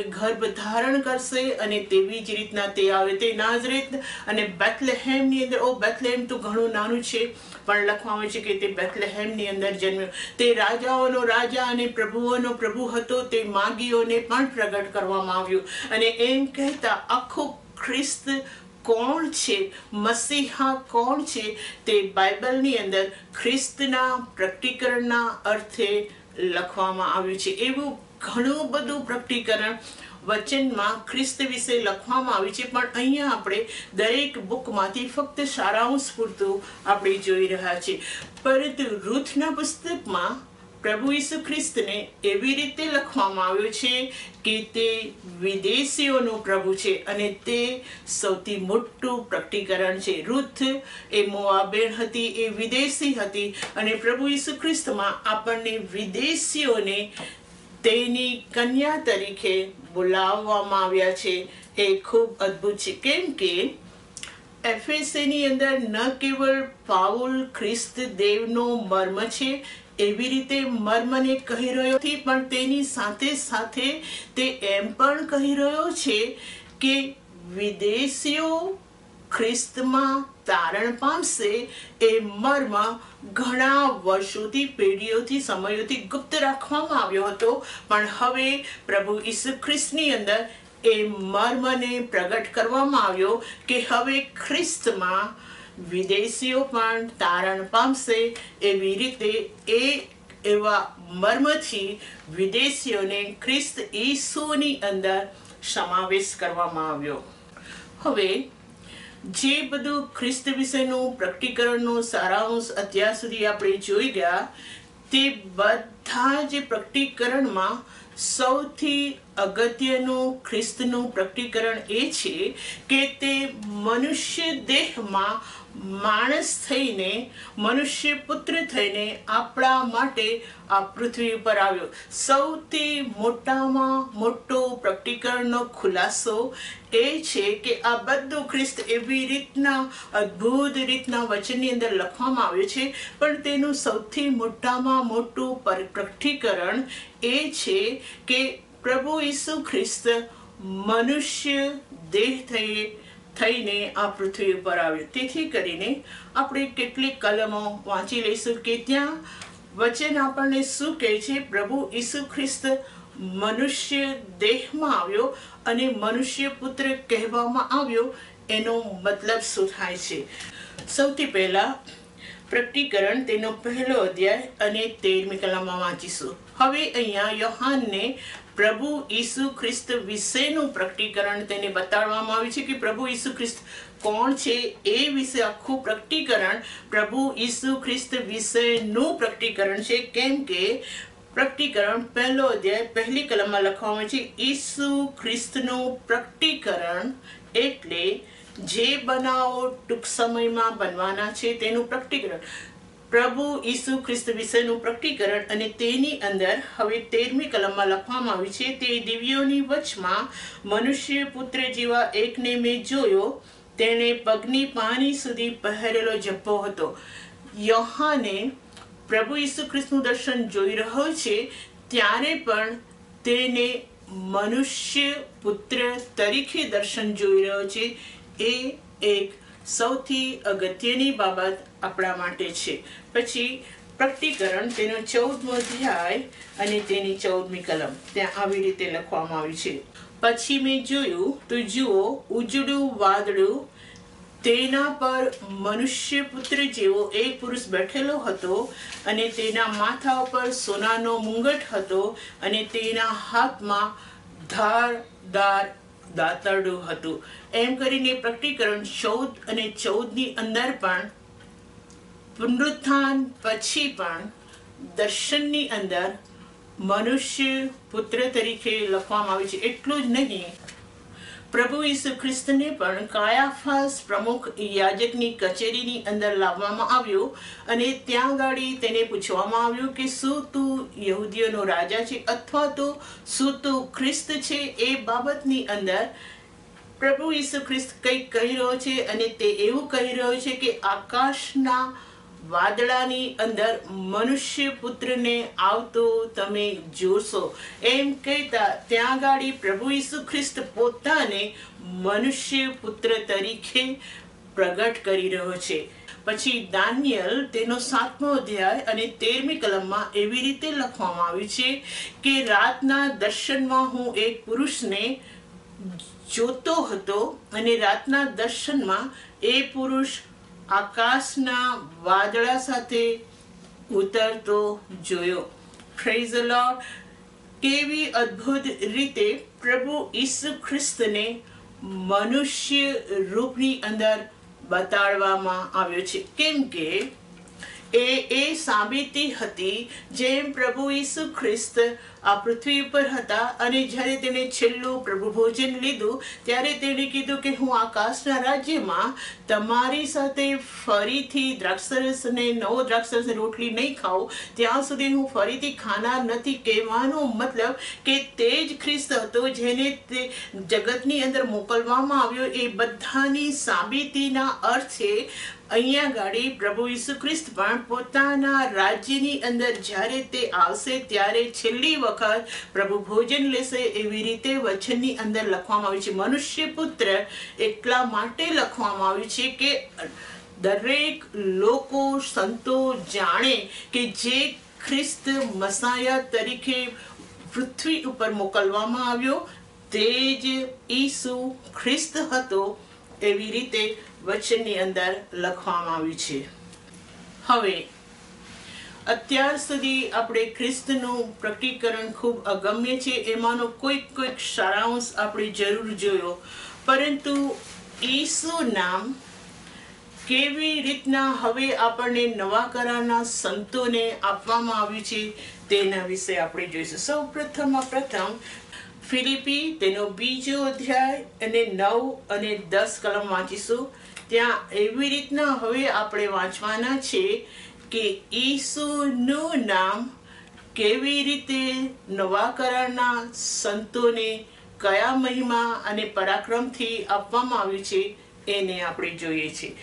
ગર્ભ ધારણ કરશે અને તેવી જ રીતના તે આવે તે નાઝરેત અને બેથલેહેમની અંદર, ઓ, બેથલેહેમ તો ઘણું નાનું છે, પણ લખવામાં આવે છે કે તે બેથલેહેમની અંદર જન્મ્યો. તે રાજાઓનો રાજા અને પ્રભુઓનો પ્રભુ હતો, તે માગીઓને પણ પ્રગટ કરવામાં આવ્યું. અને એમ કહેતા આખો ખ્રિસ્ત કોણ છે? મસીહા કોણ છે? તે બાઇબલની અંદર ખ્રિસ્તના પ્રકટીકરણના અર્થે લખવામાં આવ્યું છે. એવું ઘણું બધું પ્રકટીકરણ વચનમાં ખ્રિસ્ત વિશે લખવામાં આવ્યું છે. પણ અહીંયા આપણે દરેક બુકમાંથી ફક્ત સારાંશ પૂરતું આપણે જોઈ રહ્યા છીએ. પરંતુ રૂથના પુસ્તકમાં પ્રભુ ઈસુ ખ્રિસ્તને એવી રીતે લખવામાં આવ્યો છે કે તે વિદેશીઓનો પ્રભુ છે અને તે સૌથી મોટું પ્રકટીકરણ છે. રૂથ એ મોઆબેન હતી, એ વિદેશી હતી અને પ્રભુ ઈસુ ખ્રિસ્તમાં આપણને વિદેશીઓને તેની કન્યા તરીકે બોલાવવામાં આવ્યા છે. એ ખૂબ અદ્ભુત છે. કેમ કે એફએસએની અંદર ન કેવળ પાઉલ ખ્રિસ્ત દેવનો મર્મ છે એવી રીતે મર્મને કહી રહ્યો નથી પણ તેની સાથે સાથે તે એમ પણ કહી રહ્યો છે કે વિદેશીઓ ખ્રિસ્તમાં તારણ પામશે એ મર્મ ઘણા વર્ષોથી, પેઢીઓથી, સમયોથી ગુપ્ત રાખવામાં આવ્યો હતો. પણ હવે પ્રભુ ઈસુ ખ્રિસ્તની અંદર એ મર્મને પ્રગટ કરવામાં આવ્યો કે હવે ખ્રિસ્તમાં વિદેશીઓ પણ તારણ પામશે એવી રીતે એ એવા મર્મથી વિદેશીઓને ખ્રિસ્ત ઈસુની અંદર સમાવેશ કરવામાં આવ્યો. હવે, જે બધું ખ્રિસ્ત વિશેનું પ્રકટીકરણનું સારાંશ અત્યાર સુધી આપણે જોઈ ગયા, તે બધા જે પ્રકટીકરણમાં સૌથી અગત્યનું ખ્રિસ્તનું પ્રકટીકરણ એ છે કે તે મનુષ્ય દેહમાં માણસ થઈને, મનુષ્ય પુત્ર થઈને આપણા માટે આ પૃથ્વી પર આવ્યો. સૌથી મોટામાં મોટો પ્રકટીકરણનો ખુલાસો એ છે કે આ બધું ખ્રિસ્ત એવી રીતના, અદ્ભુત રીતના વચનની અંદર લખવામાં આવ્યું છે, પણ તેનું સૌથી મોટામાં મોટું પર- પ્રકટીકરણ એ છે કે પ્રભુ ઈસુ ખ્રિસ્ત મનુષ્ય દેહ થઈ થઈને આ પૃથ્વી ઉપર આવ્યો. તેથી કરીને આપણે કેટલીક કલમો વાંચી લઈશું કે ત્યાં વચન આપણને શું કહે છે? પ્રભુ ઈસુ ખ્રિસ્ત મનુષ્ય દેહમાં આવ્યો અને મનુષ્ય પુત્ર કહેવામાં આવ્યો. એનો મતલબ શું થાય છે? સૌથી પહેલા પ્રકટીકરણ તેનો પહેલો અધ્યાય અને તેરમી કલામાં વાંચીશું. હવે અહીંયા યોહાનને પ્રભુ ઈસુ ખ્રિસ્ત વિશેનું પ્રકટીકરણ તેને બતાડવામાં આવ્યું છે કે પ્રભુ ઈસુ ખ્રિસ્ત કોણ છે એ વિશે આખું પ્રકટીકરણ પ્રભુ ઈસુ ખ્રિસ્ત વિશેનું પ્રકટીકરણ છે. કેમ કે પ્રકટીકરણ પહેલો અધ્યાય પહેલી કલમમાં લખવામાં છે, ઈસુ ખ્રિસ્તનું પ્રકટીકરણ એટલે જે બનાવો ટૂંક સમયમાં બનવાના છે તેનું પ્રકટીકરણ. પ્રભુ ઈસુ ખ્રિસ્ત વિશેનું પ્રકટીકરણ અને તેની અંદર હવે તેરમી કલમમાં લખવામાં આવ્યું છે, તે દિવ્યોની વચમાં મનુષ્ય પુત્ર જેવા એકને મેં જોયો, તેણે પગની પાણી સુધી પહેરેલો જપ્પો હતો. યોહાને પ્રભુ ઈસુ ખ્રિસ્તનું દર્શન જોઈ રહ્યો છે, ત્યારે પણ તેને મનુષ્ય પુત્ર તરીકે દર્શન જોઈ રહ્યો છે. એ એક સૌથી અગત્યની બાબત આપણા માટે છે. પછી પ્રકટીકરણ તેનો ચૌદમો અધ્યાય અને તેની ચૌદમી કલમ. ત્યાં આવી રીતે લખવામાં આવ્યું છે. પછી મેં જોયું, તો જુઓ ઉજળું વાદળું, તેના પર મનુષ્ય પુત્ર જેવો એક પુરુષ બેઠેલો હતો અને તેના માથા ઉપર સોનાનો મુંગટ હતો અને તેના હાથમાં ધારદાર દાતરડું હતું. એમ કરીને પ્રકટીકરણ ચૌદ અને ચૌદની અંદર પણ પુનરુત્થાન પછી પણ દર્શનની અંદર મનુષ્ય પુત્ર તરીકે લખવામાં આવે છે. એટલું જ નહીં, પ્રભુ ઈસુ ખ્રિસ્તને પણ કાયાફાસ પ્રમુખ યાજકની કચેરીની અંદર લાવવામાં આવ્યો અને ત્યાં ગાડી તેને પૂછવામાં આવ્યું કે શું તું યહૂદીઓનો રાજા છે અથવા તો શું તું ખ્રિસ્ત છે? એ બાબતની અંદર પ્રભુ ઈસુ ખ્રિસ્ત કંઈક કહી રહ્યો છે અને તે એવું કહી રહ્યો છે કે આકાશના વાદળાની અંદર મનુષ્ય પુત્રને આવતો તમે જોશો. એમ કહેતા ત્યાં ગાડી પ્રભુ ઈસુ ખ્રિસ્ત પોતાને મનુષ્ય પુત્ર તરીકે પ્રગટ કરી રહ્યો છે. પછી દાનિયલ તેનો સાતમો અધ્યાય અને તેરમી કલમમાં એવી રીતે લખવામાં આવ્યું છે કે, રાતના દર્શનમાં હું એક પુરુષને જોતો હતો અને રાતના દર્શનમાં એ પુરુષ આકાશના વાદળા સાથે ઉતરતો જોયો. પ્રેઝ લોર્ડ કેવી અદ્ભુત રીતે પ્રભુ ઈસુ ખ્રિસ્તને મનુષ્ય રૂપની અંદર બતાડવામાં આવ્યો છે. કેમ કે એ એ સાબિતી હતી જેમ પ્રભુ ઈસુ ખ્રિસ્ત આ પૃથ્વી ઉપર હતા અને જ્યારે તેણે છેલ્લું પ્રભુ ભોજન લીધું, ત્યારે તેણે કીધું કે હું આકાશના રાજ્યમાં તમારી સાથે ફરીથી દ્રાક્ષરસ અને નવો દ્રાક્ષરસ રોટલી નહીં ખાઉં. ત્યાં સુધી હું ફરીથી ખાનાર નથી. કહેવાનો મતલબ કે તે જ ખ્રિસ્ત હતો જેને તે જગતની અંદર મોકલવામાં આવ્યો. એ બધાની સાબિતીના અર્થે અહીંયા ગાડી પ્રભુ ઈસુ ખ્રિસ્ત પણ પોતાના રાજ્યની અંદર જ્યારે તે આવશે ત્યારે છેલ્લી વખત પ્રભુ ભોજન લેશે એવી રીતે વચનની અંદર લખવામાં આવ્યું છે. મનુષ્ય પુત્ર એટલા માટે લખવામાં આવ્યું છે કે દરેક લોકો સંતો જાણે કે જે ખ્રિસ્ત મસાયા તરીકે પૃથ્વી ઉપર મોકલવામાં આવ્યો, તે જ ઈસુ ખ્રિસ્ત હતો એવી રીતે વચનની અંદર લખવામાં આવ્યું છે. હવે, અત્યાર સુધી આપણે ખ્રિસ્તનું પ્રકટીકરણ ખૂબ અગમ્ય છે. એમાંનો કોઈક કોઈક સારાંશ આપણે જરૂર જોયો. પરંતુ ઈસુ નામ કેવી રીતના હવે આપણને નવા કરારના સંતોને આપવામાં આવ્યું છે, તેના વિશે આપણે જોઈશું. સૌ પ્રથમ પ્રથમ ફિલિપી, તેનો બીજો અધ્યાય અને નવ અને દસ કલમ વાંચીશું. ત્યાં એવી રીતના હવે આપણે વાંચવાના છે કે ઈસુનું નામ કેવી રીતે નવા કરારના સંતોને કયા મહિમા અને પરાક્રમથી આપવામાં આવ્યું છે એને આપણે જોઈએ છીએ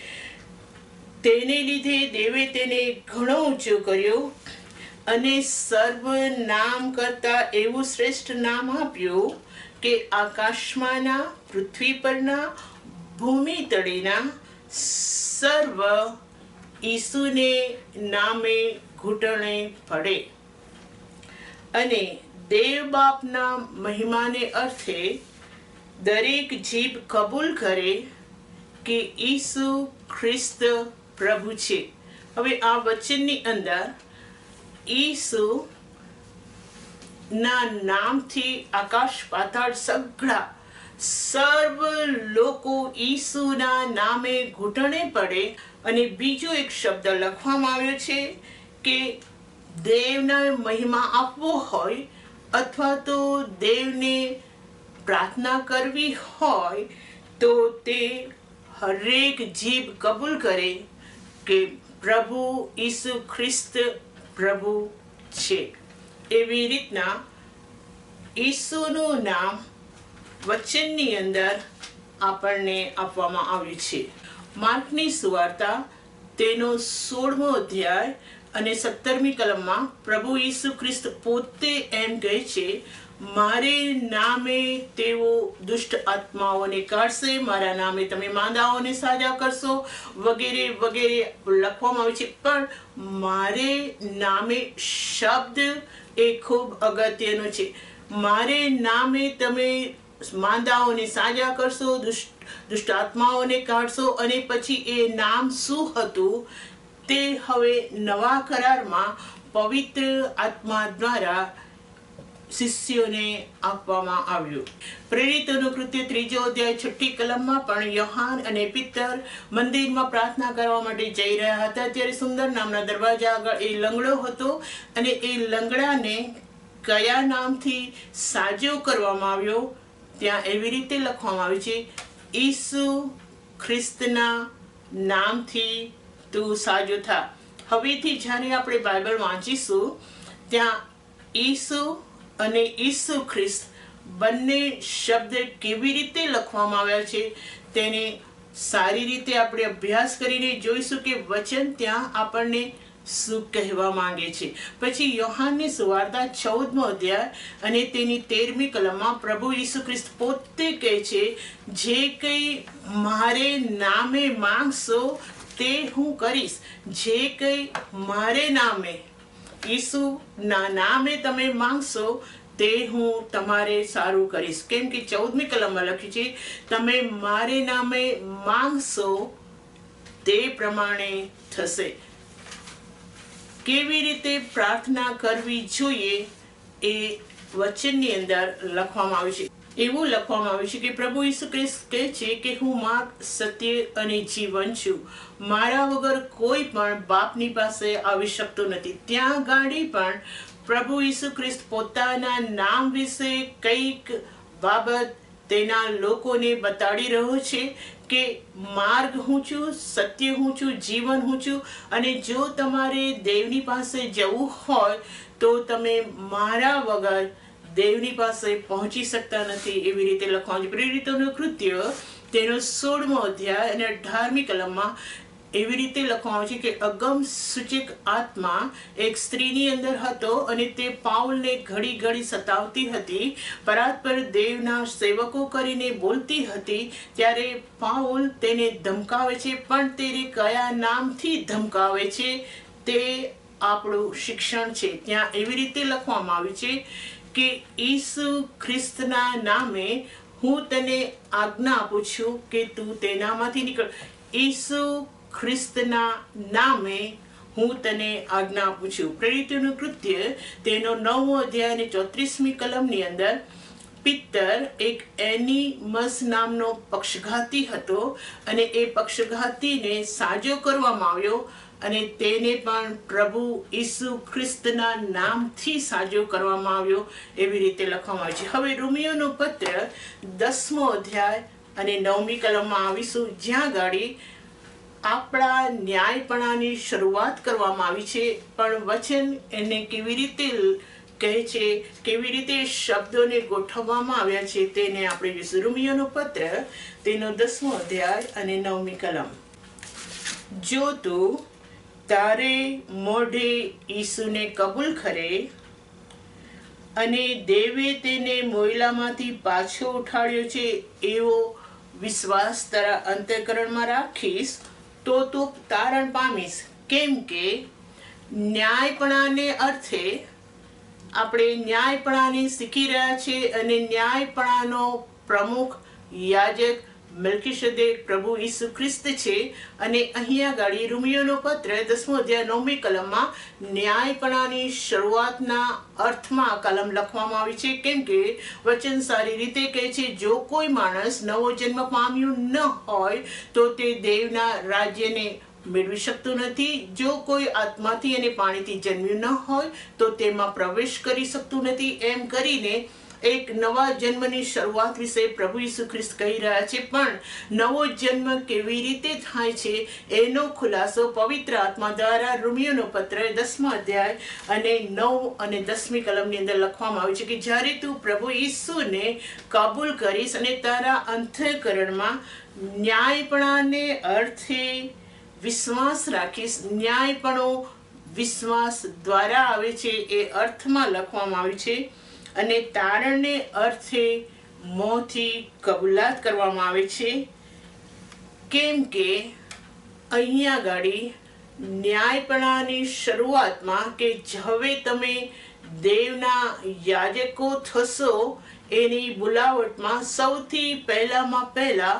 તેને લીધે દેવે તેને ઘણો ઊંચો કર્યો અને સર્વ નામ કરતા એવું શ્રેષ્ઠ નામ આપ્યું કે આકાશમાંના, પૃથ્વી પરના ભૂમિ તળેના સર્વ ઈસુને નામે ઘૂંટણે પડે અને દેવ બાપના મહિમાને અર્થે દરેક જીભ કબૂલ કરે કે ઈસુ ખ્રિસ્ત પ્રભુ છે. હવે આ વચનની અંદર ઈસુ ના નામથી આકાશ પાતાળ સગળા સર્વ લોકો ઈસુના નામે ઘૂંટણે પડે અને બીજો એક શબ્દ લખવામાં આવ્યો છે કે દેવને મહિમા આપવો હોય અથવા તો દેવને પ્રાર્થના કરવી હોય તો તે હરેક જીભ કબૂલ કરે કે પ્રભુ ઈસુ ખ્રિસ્ત પ્રભુ છે. એવી રીતના ઈસુનું નામ વચનની અંદર આપણને આપવામાં આવ્યું છે. માર્કની સુવાર્તા, તેનો સોળમો અધ્યાય અને સત્તરમી કલમમાં પ્રભુ ઈસુ ખ્રિસ્ત પોતે એમ કહે છે, મારે નામે તેઓ દુષ્ટ આત્માઓને કાઢશે, મારા નામે તમે માંદાઓને સાજા કરશો, વગેરે વગેરે લખવામાં આવે છે. પણ મારે નામે શબ્દ એ ખૂબ અગત્યનો છે. મારે નામે તમે માંદાઓને સાજા કરશો, દુષ્ટ આત્માઓને કાઢશો અને પછી એ નામ શું હતું તે હવે નવા કરારમાં પવિત્ર આત્મા દ્વારા શિષ્યોને આપવામાં આવ્યું. પ્રેરિતોનું કૃત્ય ત્રીજો અધ્યાય છઠ્ઠી કલમમાં પણ યોહાન અને પિત્તર મંદિરમાં પ્રાર્થના કરવા માટે જઈ રહ્યા હતા. ત્યારે સુંદર નામના દરવાજા આગળ એ લંગડો હતો અને એ લંગડાને કયા નામથી સાજો કરવામાં આવ્યો? ત્યાં એવી રીતે લખવામાં આવ્યું છે, ઈસુ ખ્રિસ્તના નામથી તું સાજો થા. હવેથી જ્યારે આપણે બાઇબલ વાંચીશું, ત્યાં ઈસુ અને ઈસુ ખ્રિસ્ત બંને શબ્દ કેવી રીતે લખવામાં આવ્યા છે, તેને સારી રીતે આપણે અભ્યાસ કરીને જોઈશું કે વચન ત્યાં આપણને શું કહેવા માંગે છે. પછી યોહાનની સુવાર્તા ચૌદમો અધ્યાય અને તેની તેરમી કલમમાં પ્રભુ ઈસુ ખ્રિસ્ત પોતે કહે છે, જે કંઈ મારે નામે માંગશો તે હું કરીશ. જે કંઈ મારે નામે ઈસુના નામે તમે માંગશો તે હું તમારે સારું કરીશ. કેમ કે ચૌદમી કલમમાં લખ્યું છે, તમે મારે નામે માંગશો તે પ્રમાણે થશે. કેવી રીતે પ્રાર્થના કરવી જોઈએ એ વચનની અંદર લખવામાં આવ્યું છે. એવું લખવામાં આવ્યું છે કે પ્રભુ ઈસુ ખ્રિસ્ત કહે છે કે હું માર્ગ, સત્ય અને જીવન છું. મારા વગર કોઈ પણ બાપની પાસે આવી શકતો નથી. ત્યાં ગાડી પણ પ્રભુ ઈસુ ખ્રિસ્ત પોતાના નામ વિશે કંઈક બાબત તેના લોકોને બતાડી રહ્યો છે કે માર્ગ હું છું, સત્ય હું છું, જીવન હું છું. અને જો તમારે દેવની પાસે જવું હોય, તો તમે મારા વગર દેવની પાસે પહોંચી શકતા નથી એવી રીતે લખવાનું છે. પ્રેરિતોનું કૃત્ય તેનો સોળમો અધ્યાય અને અઢારમી કલમમાં એવી રીતે લખવામાં આવે છે કે અગમ સૂચક આત્મા એક સ્ત્રીની અંદર હતો અને તે પાઉલને ઘડી ઘડી સતાવતી હતી. પરાત્પર દેવના સેવકો કરીને બોલતી હતી, ત્યારે પાઉલ તેને ધમકાવે છે, પણ તેને કયા નામથી ધમકાવે છે? તે આપણું શિક્ષણ છે. ત્યાં એવી રીતે લખવામાં આવ્યું છે કે, ઈસુ ખ્રિસ્તના નામે હું તને આજ્ઞા આપું છું કે તું તેનામાંથી નીકળ. ઈસુ ખ્રિસ્તના નામે હું તને આજ્ઞા આપું છું. પ્રેરિતનું કૃત્ય તેનો નવમો અધ્યાય અને ચોત્રીસમી કલમની અંદર પિત્તર એક એનિમસ નામનો પક્ષઘાતી હતો અને એ પક્ષઘાતીને સાજો કરવામાં આવ્યો અને તેને પણ પ્રભુ ઈસુ ખ્રિસ્તના નામથી સાજો કરવામાં આવ્યો એવી રીતે લખવામાં આવ્યું છે. હવે રોમિયોનો પત્ર દસમો અધ્યાય અને નવમી કલમમાં આવીશું. જ્યાં ગાડી આપણા ન્યાયપણાની શરૂઆત કરવામાં આવી છે, પણ વચન એને કેવી રીતે કહે છે, કેવી રીતે શબ્દોને ગોઠવવામાં આવ્યા છે તેને આપણે જોઈશું રોમિયોનો પત્ર, તેનો દસમો અધ્યાય અને નવમી કલમ. જો તું તારે મોઢે ઈસુને કબૂલ કરે અને દેવે તેને મોયલામાંથી પાછો ઉઠાડ્યો છે, એવો વિશ્વાસ તારા અંતઃકરણમાં રાખીશ તો તું તારણ પામીશ. કેમ કે ન્યાયપણાને અર્થે આપણે ન્યાયપણાને શીખી રહ્યા છીએ અને ન્યાયપણાનો પ્રમુખ યાજક મલ્કીસદેક પ્રભુ ઈસુ ખ્રિસ્ત છે અને અહીંયા ગાડી રૂમિયોનો પત્ર દસમો અધ્યાય નવમી કલમમાં ન્યાયપણાની શરૂઆતના અર્થમાં કલમ લખવામાં આવી છે. કેમ કે વચન સારી રીતે કહે છે, જો કોઈ માણસ નવો જન્મ પામ્યું ન હોય તો તે દેવના રાજ્યને મેળવી શકતું નથી. જો કોઈ આત્માથી અને પાણીથી જન્મ્યું ન હોય તો તેમાં પ્રવેશ કરી શકતું નથી. એમ કરીને એક નવા જન્મની શરૂઆત વિશે પ્રભુ ઈસુ ખ્રિસ્ત કહી રહ્યા છે. પણ નવો જન્મ કેવી રીતે થાય છે એનો ખુલાસો પવિત્ર આત્મા દ્વારા રૂમિયોનો પત્ર દસમા અધ્યાય અને નવ અને દસમી કલમની અંદર લખવામાં આવ્યું છે કે જ્યારે તું પ્રભુ ઈસુને કબૂલ કરીશ અને તારા અંતઃકરણમાં ન્યાયપણાને અર્થે વિશ્વાસ રાખીશ, ન્યાયપણો વિશ્વાસ દ્વારા આવે છે એ અર્થમાં લખવામાં આવ્યું છે. અને તારણને અર્થે મોંથી કબૂલાત કરવામાં આવે છે. કેમ કે અહીંયા ગાડી ન્યાયપણાની શરૂઆતમાં કે હવે તમે દેવના યાજકો થશો એની બોલાવટમાં સૌથી પહેલામાં પહેલા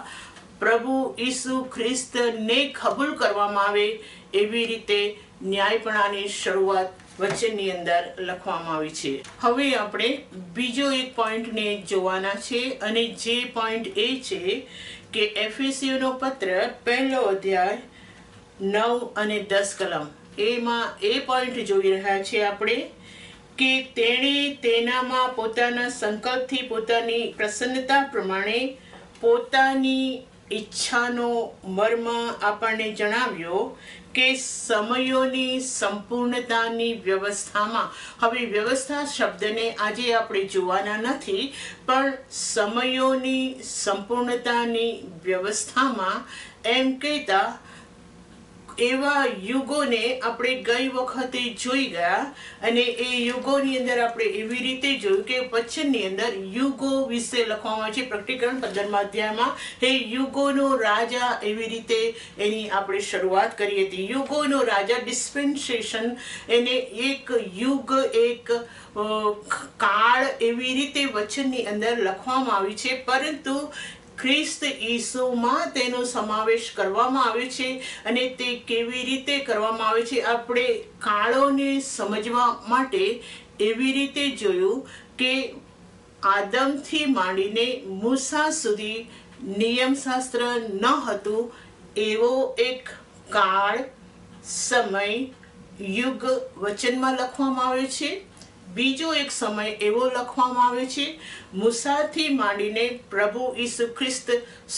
પ્રભુ ઈસુ ખ્રિસ્તને કબૂલ કરવામાં આવે એવી રીતે ન્યાયપણાની શરૂઆત વચનની અંદર લખવામાં આવી છે. હવે આપણે બીજો એક પોઈન્ટને જોવાના છે અને જે પોઈન્ટ એ છે કે એફએસીઓનો પત્ર પહેલો અધ્યાય નવ અને દસ કલમ. એમાં એ પોઈન્ટ જોઈ રહ્યા છે આપણે કે તેણે તેનામાં પોતાના સંકલ્પથી પોતાની પ્રસન્નતા પ્રમાણે પોતાની ઈચ્છાનો મર્મ આપણને જણાવ્યો કે સમયોની સંપૂર્ણતાની વ્યવસ્થામાં. હવે વ્યવસ્થા શબ્દને આજે આપણે જોવાના નથી, પણ સમયોની સંપૂર્ણતાની વ્યવસ્થામાં એમ કહેતા એવા યુગોને આપણે ગઈ વખતે જોઈ ગયા અને એ યુગોની અંદર આપણે એવી રીતે જોયું કે વચનની અંદર યુગો વિશે લખવામાં આવે છે. પ્રકટીકરણ પંદરમા અધ્યાયમાં એ યુગોનો રાજા એવી રીતે એની આપણે શરૂઆત કરી હતી. યુગોનો રાજા ડિસ્પેન્સેશન એને એક યુગ, એક કાળ એવી રીતે વચનની અંદર લખવામાં આવી છે. પરંતુ ખ્રિસ્ત ઈસુમાં તેનો સમાવેશ કરવામાં આવ્યો છે અને તે કેવી રીતે કરવામાં આવે છે આપણે કાળોને સમજવા માટે એવી રીતે જોયું કે આદમથી માંડીને મૂસા સુધી નિયમશાસ્ત્ર ન હતું, એવો એક કાળ સમય યુગ વચનમાં લખવામાં આવ્યો છે. બીજો એક સમય એવો લખવામાં આવે છે મુસાથી માંડીને પ્રભુ ઈસુ ખ્રિસ્ત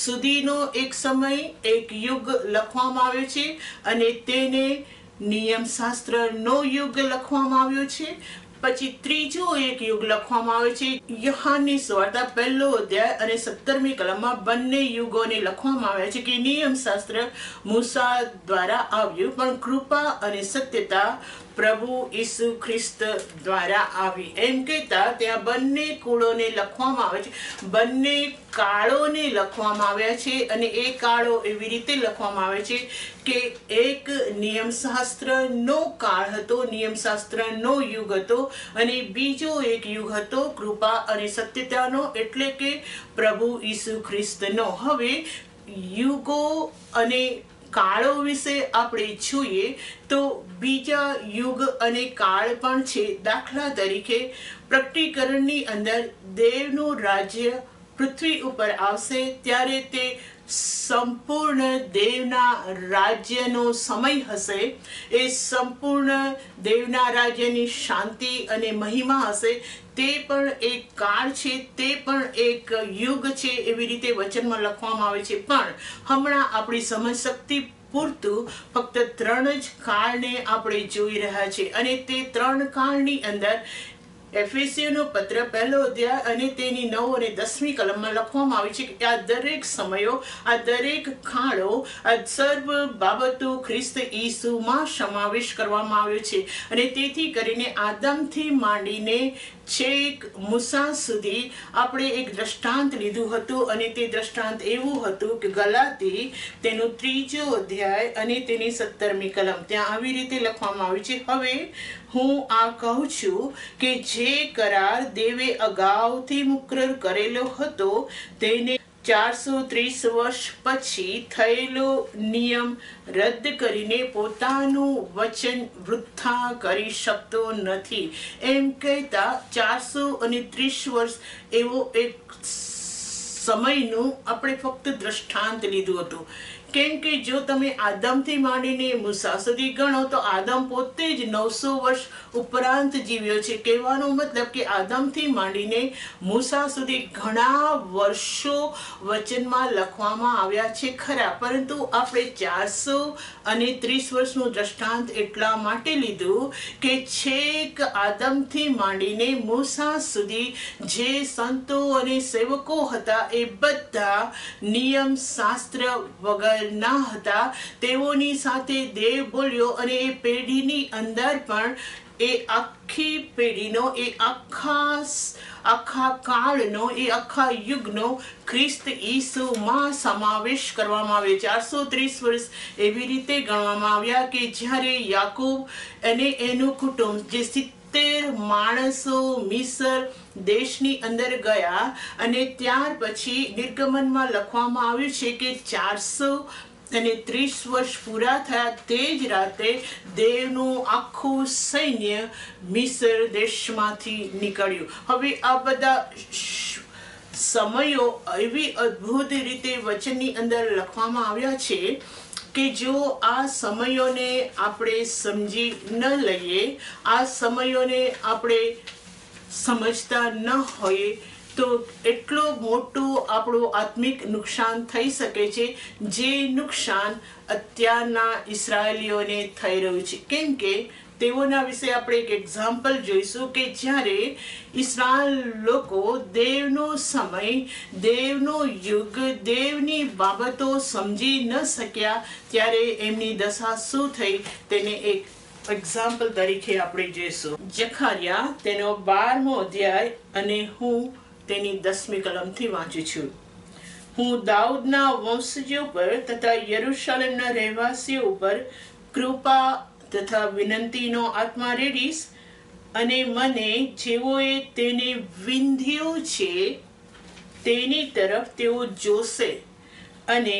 સુધીનો એક સમય, એક યુગ લખવામાં આવે છે અને તેને નિયમશાસ્ત્રનો યુગ લખવામાં આવ્યો છે. પછી ત્રીજો એક યુગ લખવામાં આવે છે, યહાનની સ્વાર્તા પહેલો અધ્યાય અને સત્તરમી કલમમાં બંને યુગોને લખવામાં આવ્યા છે કે નિયમશાસ્ત્ર મૂસા દ્વારા આવ્યું. પણ કૃપા અને સત્યતા પ્રભુ ઈસુ ખ્રિસ્ત દ્વારા આવી. એમ કહેતા ત્યાં બંને કુળોને લખવામાં આવે છે. બંને કાળોને લખવામાં આવ્યા છે અને એ કાળો એવી રીતે લખવામાં આવે છે કે એક નિયમશાસ્ત્રનો કાળ હતો, નિયમશાસ્ત્રનો યુગ હતો અને બીજો એક યુગ હતો કૃપા અને સત્યતાનો એટલે કે પ્રભુ ઈસુ ખ્રિસ્તનો. હવે યુગો અને કાળો વિશે આપણે જોઈએ તો બીજા યુગ અને કાળ પણ છે. દાખલા તરીકે પ્રકટીકરણની અંદર દેવનું રાજ્ય પૃથ્વી ઉપર આવશે, ત્યારે તે સંપૂર્ણ દેવના રાજ્યનો સમય હશે. એ સંપૂર્ણ દેવના રાજ્યની શાંતિ અને મહિમા હશે. તે પણ એક કાળ છે, તે પણ એક યુગ છે એવી રીતે વચનમાં લખવામાં આવે છે. પણ હમણાં આપણી સમજ શક્તિ પૂરતું ફક્ત ત્રણ જ કાળને આપણે જોઈ રહ્યા છે અને તે ત્રણ કાળની અંદર એફએસીઓનો પત્ર પહેલો અધ્યાય અને તેની નવ અને દસમી કલમમાં લખવામાં આવી છે કે આ દરેક સમયો, આ દરેક ખાડો આ સર્વ બાબતો ખ્રિસ્ત ઈસુમાં સમાવેશ કરવામાં આવ્યો છે. અને તેથી કરીને આદમથી માંડીને છેક મુસા સુધી આપણે એક દ્રષ્ટાંત લીધું હતું અને તે દ્રષ્ટાંત એવું હતું કે ગલાતી તેનો ત્રીજો અધ્યાય અને તેની સત્તરમી કલમ. ત્યાં આવી રીતે લખવામાં આવી છે, હવે હું આ કહું છું કે જે કરાર દેવે અગાઉથી મુકરર કરેલો હતો, તેને ચારસો ત્રીસ વર્ષ પછી થયેલો નિયમ રદ કરીને પોતાનું વચન વૃથા કરી શકતો નથી. એમ કહેતા ચારસો અને ત્રીસ વર્ષ એવો એક સમયનું આપણે ફક્ત દ્રષ્ટાંત લીધું હતું. કેમ કે જો તમે આદમથી માંડીને મુસા સુધી ગણો તો આદમ પોતે જ નવસો વર્ષ ઉપરાંત જીવ્યો છે. કહેવાનો મતલબ કે આદમથી માંડીને મુસા સુધી ઘણા વર્ષો વચનમાં લખવામાં આવ્યા છે ખરા, પરંતુ આપણે ચારસો અને ત્રીસ વર્ષનું દ્રષ્ટાંત એટલા માટે લીધું કે છેક આદમથી માંડીને મુસા સુધી જે સંતો અને સેવકો હતા એ બધા નિયમ શાસ્ત્ર વગર ના હતા. તેઓની સાથે દેવ બોલ્યો અને એ પેઢીની અંદર પણ એ આખી પેઢીનો, એ આખા આખા કાળનો, એ આખા યુગનો ખ્રિસ્ત ઈસુમાં સમાવેશ કરવામાં આવ્યો. ચારસો ત્રીસ વર્ષ એવી રીતે ગણવામાં આવ્યા કે જ્યારે યાકૂબ અને એનું કુટુંબ, જે સિત્તેર માણસો, મિસર દેશની અંદર ગયા અને ત્યાર પછી નિર્ગમનમાં લખવામાં આવ્યું છે કે ચારસો અને ત્રીસ વર્ષ પૂરા થયા તે જ રાતે દેવનું આખું સૈન્ય મિસર દેશમાંથી નીકળ્યું. હવે આ બધા સમયો એવી અદ્ભુત રીતે વચનની અંદર લખવામાં આવ્યા છે કે જો આ સમયોને આપણે સમજી ન લઈએ, આ સમયોને આપણે સમજતા ન હોઈએ તો એટલું મોટું આપણું આત્મિક નુકસાન થઈ શકે છે, જે નુકસાન અત્યારના ઇસરાયલીઓને થઈ રહ્યું છે. કેમ કે તેઓના વિશે આપણે એક એક્ઝામ્પલ જોઈશું કે જ્યારે ઇસરાયલ લોકો દેવનો સમય, દેવનો યુગ, દેવની બાબતો સમજી ન શક્યા, ત્યારે એમની દશા શું થઈ? તેને એક એક્ઝામ્પલ તરીકે આપણે જોઈશું. જખારિયા તેનો બારમો અધ્યાય અને હું તેની દસમી કલમથી વાંચું છું. હું દાઉદના વંશજો પર તથા યરુશલેમના રહેવાસીઓ ઉપર કૃપા તથા વિનંતીનો આત્મા રેડીશ અને મને જેઓએ તેને વિંધ્યું છે તેની તરફ તેઓ જોશે અને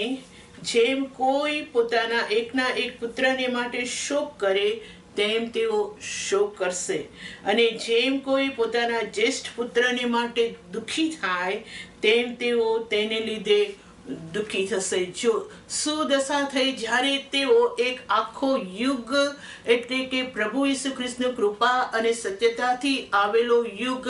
જેમ કોઈ પોતાના એકના એક પુત્રને માટે શોક કરે, તેમ તેઓ શોક કરશે. અને જેમ કોઈ પોતાના જ્યેષ્ઠ પુત્રને માટે દુઃખી થાય, તેમ તેઓ તેને લીધે દુઃખી થશે. જો સુદશા થઈ જ્યારે તેઓ એક આખો યુગ, એટલે કે પ્રભુ ઈસુ કૃષ્ણ કૃપા અને સત્યતાથી આવેલો યુગ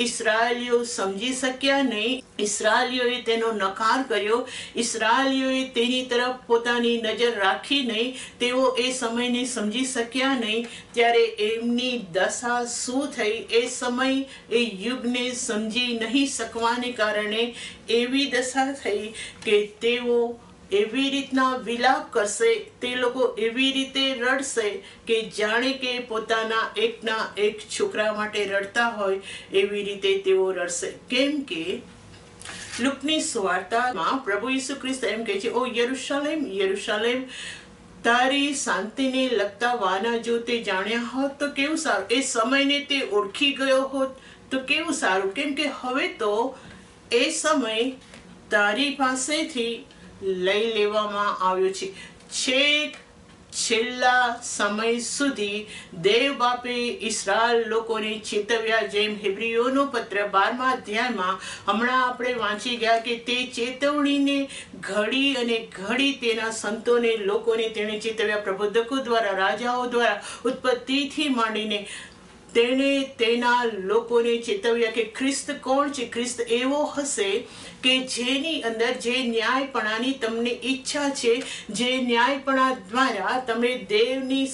ઇસરાયલીઓ સમજી શક્યા નહીં. ઇસરાયલીઓએ તેનો નકાર કર્યો. ઇસરાયલીઓએ તેની તરફ પોતાની નજર રાખી નહીં. તેઓ એ સમયને સમજી શક્યા નહીં. ત્યારે એમની દશા શું થઈ? એ સમય, એ યુગને સમજી નહીં શકવાને કારણે એવી દશા થઈ કે તેઓ એવી રીતના વિલાપ કરશે, તે લોકો એવી રીતે રડશે કે જાણે કે પોતાના એકના એક છોકરા માટે રડતા હોય એવી રીતે તેઓ રડશે. કેમ કે લુકની સ્વાર્તામાં પ્રભુ ઈસુ ખ્રિસ્ત એમ કહે છે, ઓ યરુશાલેમ યરુશાલેમ, તારી શાંતિને લગતા વાના જો તે જાણ્યા હોત તો કેવું સારું. એ સમયને તે ઓળખી ગયો હોત તો કેવું સારું. કેમ કે હવે તો એ સમય તારી પાસેથી લઈ લેવામાં આવ્યું છે. છેક છેલ્લા સમય સુધી દેવ બાપે ઇસરાયલ લોકોને ચેતવ્યા જેમ હિબ્રીઓનો પત્ર બારમા અધ્યાયમાં હમણાં આપણે વાંચી ગયા કે તે ચેતવણીને ઘડી અને ઘડી તેના સંતોને, લોકોને તેણે ચેતવ્યા પ્રબોધકો દ્વારા, રાજાઓ દ્વારા ઉત્પત્તિથી માંડીને તેણે તેના લોકોને ચેતવ્યા કે ખ્રિસ્ત કોણ છે? ખ્રિસ્ત એવો હશે કે જેની અંદર જે ન્યાયપણાની તમને ઈચ્છા છે, જે ન્યાયપણા દ્વારા તમે દેવની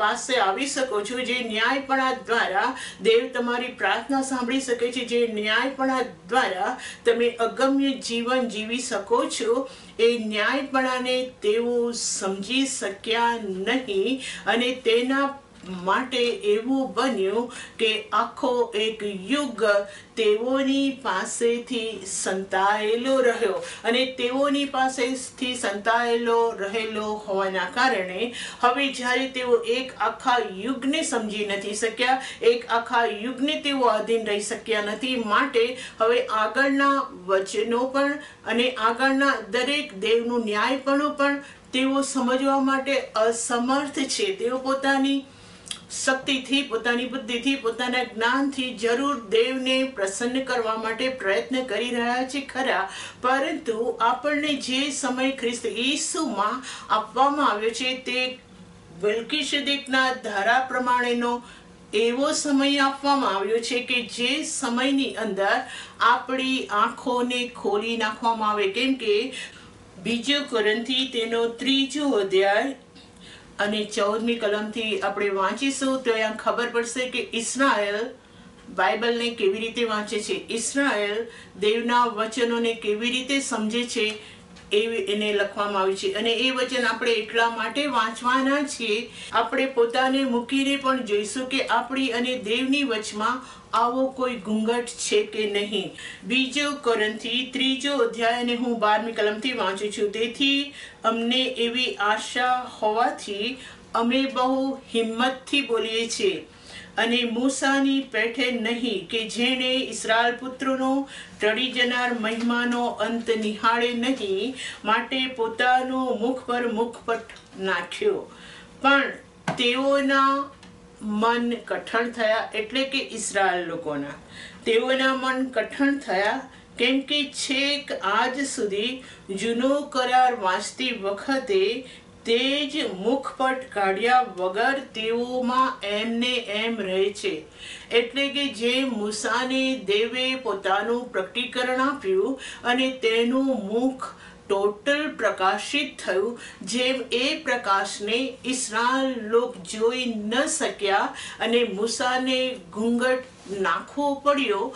પાસે આવી શકો છો, જે ન્યાયપણા દ્વારા દેવ તમારી પ્રાર્થના સાંભળી શકે છે, જે ન્યાયપણા દ્વારા તમે અગમ્ય જીવન જીવી શકો છો, એ ન્યાયપણાને તેઓ સમજી શક્યા નહીં અને તેના માટે એવું બન્યું કે આખો એક યુગ તેઓની પાસેથી સંતાયેલો રહ્યો. અને તેઓની પાસેથી સંતાયેલો રહેલો હોવાના કારણે હવે જ્યારે તેઓ એક આખા યુગને સમજી નથી શક્યા, એક આખા યુગને તેઓ આધીન રહી શક્યા નથી, માટે હવે આગળના વચનો પણ અને આગળના દરેક દેવનું ન્યાયપણું પણ તેઓ સમજવા માટે અસમર્થ છે. તેઓ પોતાની શક્તિથી પોતાની બુદ્ધિથી પોતાના જ્ઞાનથી જરૂર દેવને પ્રસન્ન કરવા માટે પ્રયત્ન કરી રહ્યા છે ખરા, પરંતુ આપણને જે સમય ખ્રિસ્ત ઈસુમાં આપવામાં આવ્યો છે તે વેલ્કીશદેકના ધારા પ્રમાણેનો એવો સમય આપવામાં આવ્યો છે કે જે સમયની અંદર આપણી આંખોને ખોલી નાખવામાં આવે. કેમ કે બીજો કરંથી તેનો ત્રીજો અધ્યાય અને ચૌદમી કલમથી આપણે વાંચીશું, તો અહીંયા ખબર પડશે કે ઇસરાયલ બાઇબલને કેવી રીતે વાંચે છે. ઇસરાયલ દેવના વચનોને કેવી રીતે સમજે છે એવી એને લખવામાં આવી છે. અને એ વચન આપણે એટલા માટે વાંચવાના છીએ. આપણે પોતાને મૂકીને પણ જોઈશું કે આપણી અને દેવની વચમાં આવો કોઈ ઘૂંઘટ છે કે નહીં. બીજો કરંથી ત્રીજો અધ્યાય અને હું બારમી કલમથી વાંચું છું. તેથી અમને એવી આશા હોવાથી અમે બહુ હિંમતથી બોલીએ છીએ. અને મૂસાની પેઠે નહીં કે જેણે ઇસરાયલ પુત્રોનો ટળી જનાર મહિમાનો અંત નિહાળે નહીં માટે પોતાનો મુખ પર મુખપટ નાખ્યો. પણ તેઓના મન કઠણ થયા એટલે કે ઇસરાયલ લોકોના. તેઓના મન કઠણ થયા કેમ કે છેક આજ સુધી જૂનો કરાર વાંચતી વખતે તે જ મુખપટ કાઢ્યા વગર તેઓમાં એમને એમ રહે છે. એટલે કે જે મૂસાને દેવે પોતાનું પ્રકટીકરણ આપ્યું અને તેનું મુખ ટોટલ પ્રકાશિત થયું, જેમ એ પ્રકાશને ઇસરાયલ લોક જોઈ ન શક્યા અને મૂસાને ઘૂંઘટ નાખવો પડ્યો,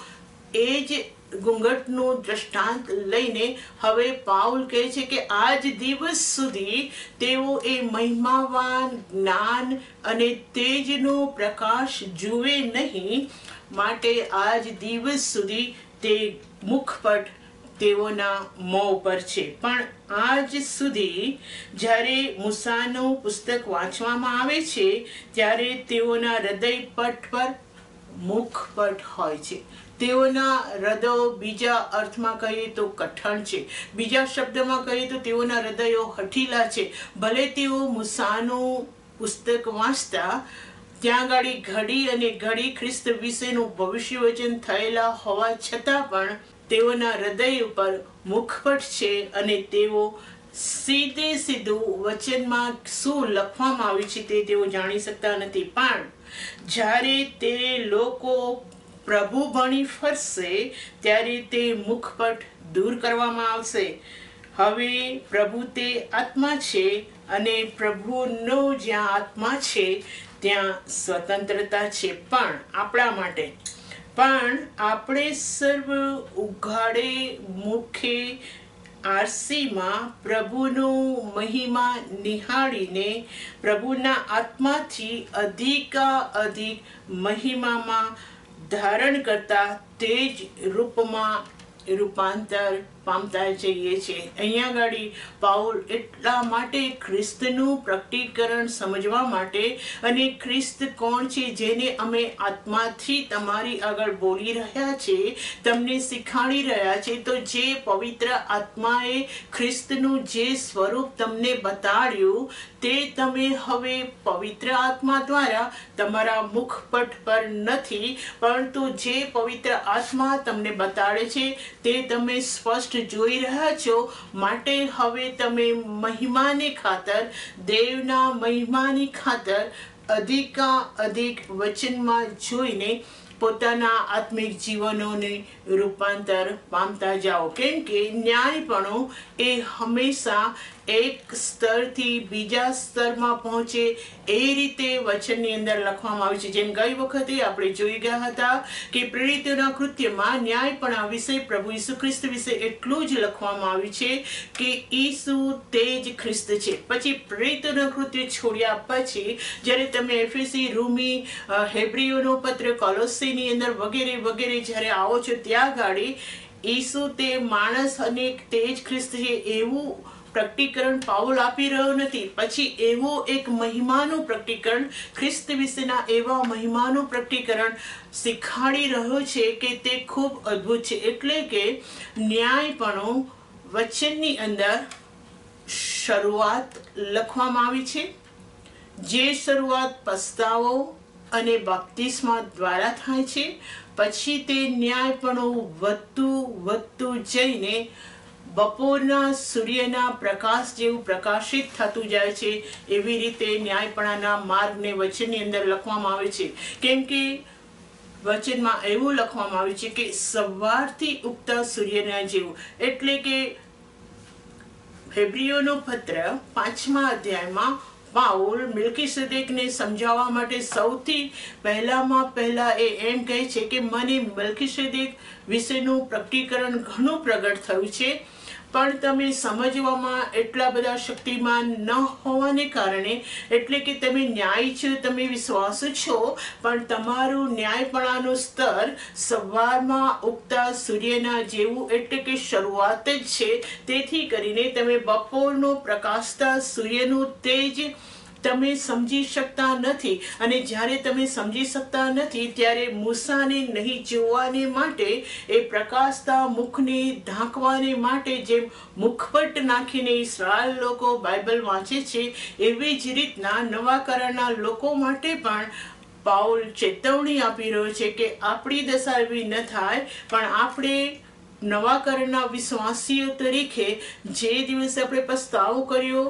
એ જ ઘૂંઘટનું દ્રષ્ટાંત લઈને હવે પાઉલ કહે છે કે આજ દિવસ સુધી તેઓ એ મહિમાવાન, જ્ઞાન અને તેજનો પ્રકાશ જુએ નહીં. માટે આજ દિવસ સુધી તે મુખપટ તેઓના મોં પર છે. પણ આજ સુધી જ્યારે મુસાનો પુસ્તક વાંચવામાં આવે છે, ત્યારે તેઓના હૃદય પટ પર મુખપટ હોય છે. તેઓના હૃદયો બીજા અર્થમાં કહીએ તો કઠણ છે. બીજા શબ્દમાં કહીએ તો તેઓના હૃદયો હઠીલા છે. ભલે તેઓ મુસાનું પુસ્તક વાંચતા, ત્યાં ગાડી ઘડી અને ઘડી ખ્રિસ્ત વિશેનું ભવિષ્યવચન થયેલા હોવા છતાં પણ તેઓના હૃદય ઉપર મુખપટ છે અને તેઓ સીધે સીધું વચનમાં શું લખવામાં આવ્યું છે તે તેઓ જાણી શકતા નથી. પણ જ્યારે તે લોકો પ્રભુ બની ફરશે, ત્યારે તે મુખપટ દૂર કરવામાં આવશે. હવે પ્રભુ તે આત્મા છે અને પ્રભુનો જ્યાં આત્મા છે, ત્યાં સ્વતંત્રતા છે પણ આપણા માટે. પણ આપણે સર્વ ઉઘાડે મુખે આરસીમાં પ્રભુનો મહિમા નિહાળીને પ્રભુના આત્માથી અધિકા અધિક મહિમામાં ધારણ કરતા તે જ રૂપમાં રૂપાંતર પામતા જઈએ છીએ. અહીંયા આગળ પાઉલ એટલા માટે ખ્રિસ્તનું પ્રકટીકરણ સમજવા માટે અને ખ્રિસ્ત કોણ છે જેને અમે આત્માથી તમારી આગળ બોલી રહ્યા છે, તમને શીખાડી રહ્યા છે, તો જે પવિત્ર આત્માએ ખ્રિસ્તનું જે સ્વરૂપ તમને બતાડ્યું, તે તમે હવે પવિત્ર આત્મા દ્વારા તમારા મુખપટ પર નથી, પરંતુ જે પવિત્ર આત્મા તમને બતાડે છે, તે તમે સ્પષ્ટ જોઈ રહ્યા છો. માટે હવે તમે મહિમાને ખાતર, દેવના મહિમાની ખાતર અધિકા અધિક વચનમાં જોઈને પોતાના આત્મિક જીવનોને રૂપાંતર પામતા જાઓ. કેમ કે ન્યાયપણું એ હંમેશા એક સ્તરથી બીજા સ્તરમાં પહોંચે એ રીતે વચનની અંદર લખવામાં આવ્યું છે. જેમ ગઈ વખતે આપણે જોઈ ગયા હતા કે પ્રેરિતોના કૃત્યમાં ન્યાયપણા વિશે પ્રભુ ઈસુ ખ્રિસ્ત વિશે એટલું જ લખવામાં આવ્યું છે કે ઈસુ તે જ ખ્રિસ્ત છે. પછી પ્રેરિતોના કૃત્ય છોડ્યા પછી જ્યારે તમે એફએસી રૂમી હેબ્રીઓનો પત્ર, કોલોસીની અંદર વગેરે વગેરે જ્યારે આવો છો, ત્યાં ગાડી ઈસુ તે માણસ અને તે જ ખ્રિસ્ત છે એવું પ્રકટીકરણ પાઉલ આપી રહ્યો નથી. પછી એવો એક મહિમાનું પ્રકટીકરણ, ખ્રિસ્ત વિશેના એવા મહિમાનું પ્રકટીકરણ શીખાડી રહ્યો છે કે તે ખૂબ અદ્ભુત છે. એટલે કે ન્યાયપણું વચનની અંદર શરૂઆત લખવામાં આવી છે. જે શરૂઆત પસ્તાવો અને બાપ્તિસ્મા દ્વારા થાય છે. પછી તે ન્યાયપણું વધતું વધતું જઈને બપોરના સૂર્યના પ્રકાશ જેવું પ્રકાશિત થતું જાય છે, એવી રીતે ન્યાયપણાના માર્ગને વચનની અંદર લખવામાં આવે છે. કેમ કે વચનમાં એવું લખવામાં આવ્યું છે કે સવારથી ઉગતા સૂર્યના જેવું. એટલે કે ફેબ્રિયોનો પત્ર પાંચમા અધ્યાયમાં પાઉલ મિલ્કીસેદેકને સમજાવવા માટે સૌથી પહેલામાં પહેલા એ એમ કહે છે કે, મને મિલ્કીસેદેક વિશેનું પ્રકટીકરણ ઘણું પ્રગટ થયું છે. પણ તમે સમજવામાં એટલા બધા શક્તિમાન ન હોવાને કારણે, એટલે કે તમે ન્યાય છો, તમે વિશ્વાસ છો, પણ તમારું ન્યાયપણાનું સ્તર સવારમાં ઉગતા સૂર્યના જેવું એટલે કે શરૂઆત જ છે. તેથી કરીને તમે બપોરનો પ્રકાશતા સૂર્યનું તેજ તમે સમજી શકતા નથી. અને જ્યારે તમે સમજી શકતા નથી, ત્યારે મૂસાને નહીં જોવાને માટે, એ પ્રકાશતા મુખને ઢાંકવાને માટે જેમ મુખપટ નાખીને ઇસરાયલ લોકો બાઇબલ વાંચે છે, એવી જ રીતના નવા કરારના લોકો માટે પણ પાઉલ ચેતવણી આપી રહ્યો છે કે આપણી દશા એવી ન થાય, પણ આપણે નવા કરના વિશ્વાસીઓ તરીકે જે દિવસે આપણે પસ્તાવો કર્યો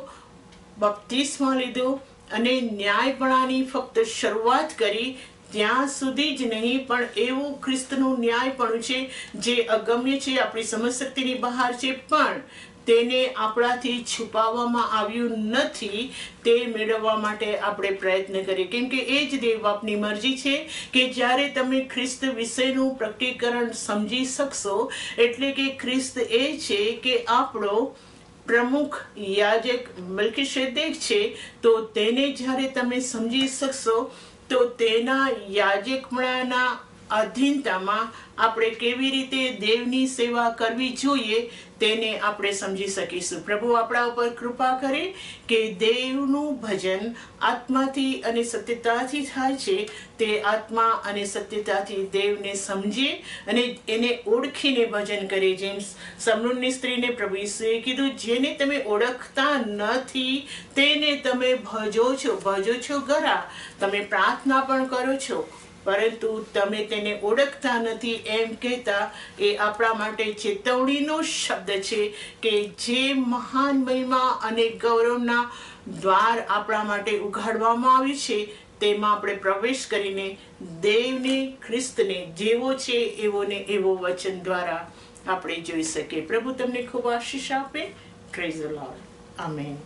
બપ્તિસ્મા લીધો અને ન્યાયપણાની ફક્ત શરૂઆત કરી, ત્યાં સુધી જ નહીં, પણ એવું ખ્રિસ્તનું ન્યાયપણું છે, જે અગમ્ય છે, આપણી સમજશક્તિની બહાર છે, પણ તેને આપણાથી છુપાવવામાં આવ્યું નથી, તે મેળવવા માટે આપણે પ્રયત્ન કરીએ. કેમ કે એ જ દેવબાપની મરજી છે કે જ્યારે તમે ખ્રિસ્ત વિષયનું પ્રકટીકરણ સમજી શકશો, એટલે કે ખ્રિસ્ત એ છે કે આપણો પ્રમુખ યાજક મલ્કીશેદેક છે તો તેને જ્યારે તમે સમજી શકશો તો તેના યાજકપણાના અધીનતામાં આપણે કેવી રીતે દેવની સેવા કરવી જોઈએ તેને આપણે સમજી શકીશું. પ્રભુ આપણા ઉપર કૃપા કરે કે દેવનું ભજન આત્માથી અને સત્યતાથી થાય છે. તે આત્મા અને સત્યતાથી દેવને સમજે અને એને ઓળખીને ભજન કરે. જેમ સમૃદ્ધની સ્ત્રીને પ્રભુ ઈસુએ કીધું, જેને તમે ઓળખતા નથી, તેને તમે ભજો છો ભજો છો ગરા. તમે પ્રાર્થના પણ કરો છો. પરંતુ તમે તેને ઓળખતા નથી એમ કહેતા, એ આપણા માટે ચેતવણીનો શબ્દ છે કે જે મહાન મહિમા અને ગૌરવના દ્વાર આપણા માટે ઉઘાડવામાં આવ્યું છે, તેમાં આપણે પ્રવેશ કરીને દેવને, ખ્રિસ્તને જેવો છે એવો ને એવો વચન દ્વારા આપણે જોઈ શકીએ. પ્રભુ તમને ખૂબ આશીષ આપે. Craze lord amen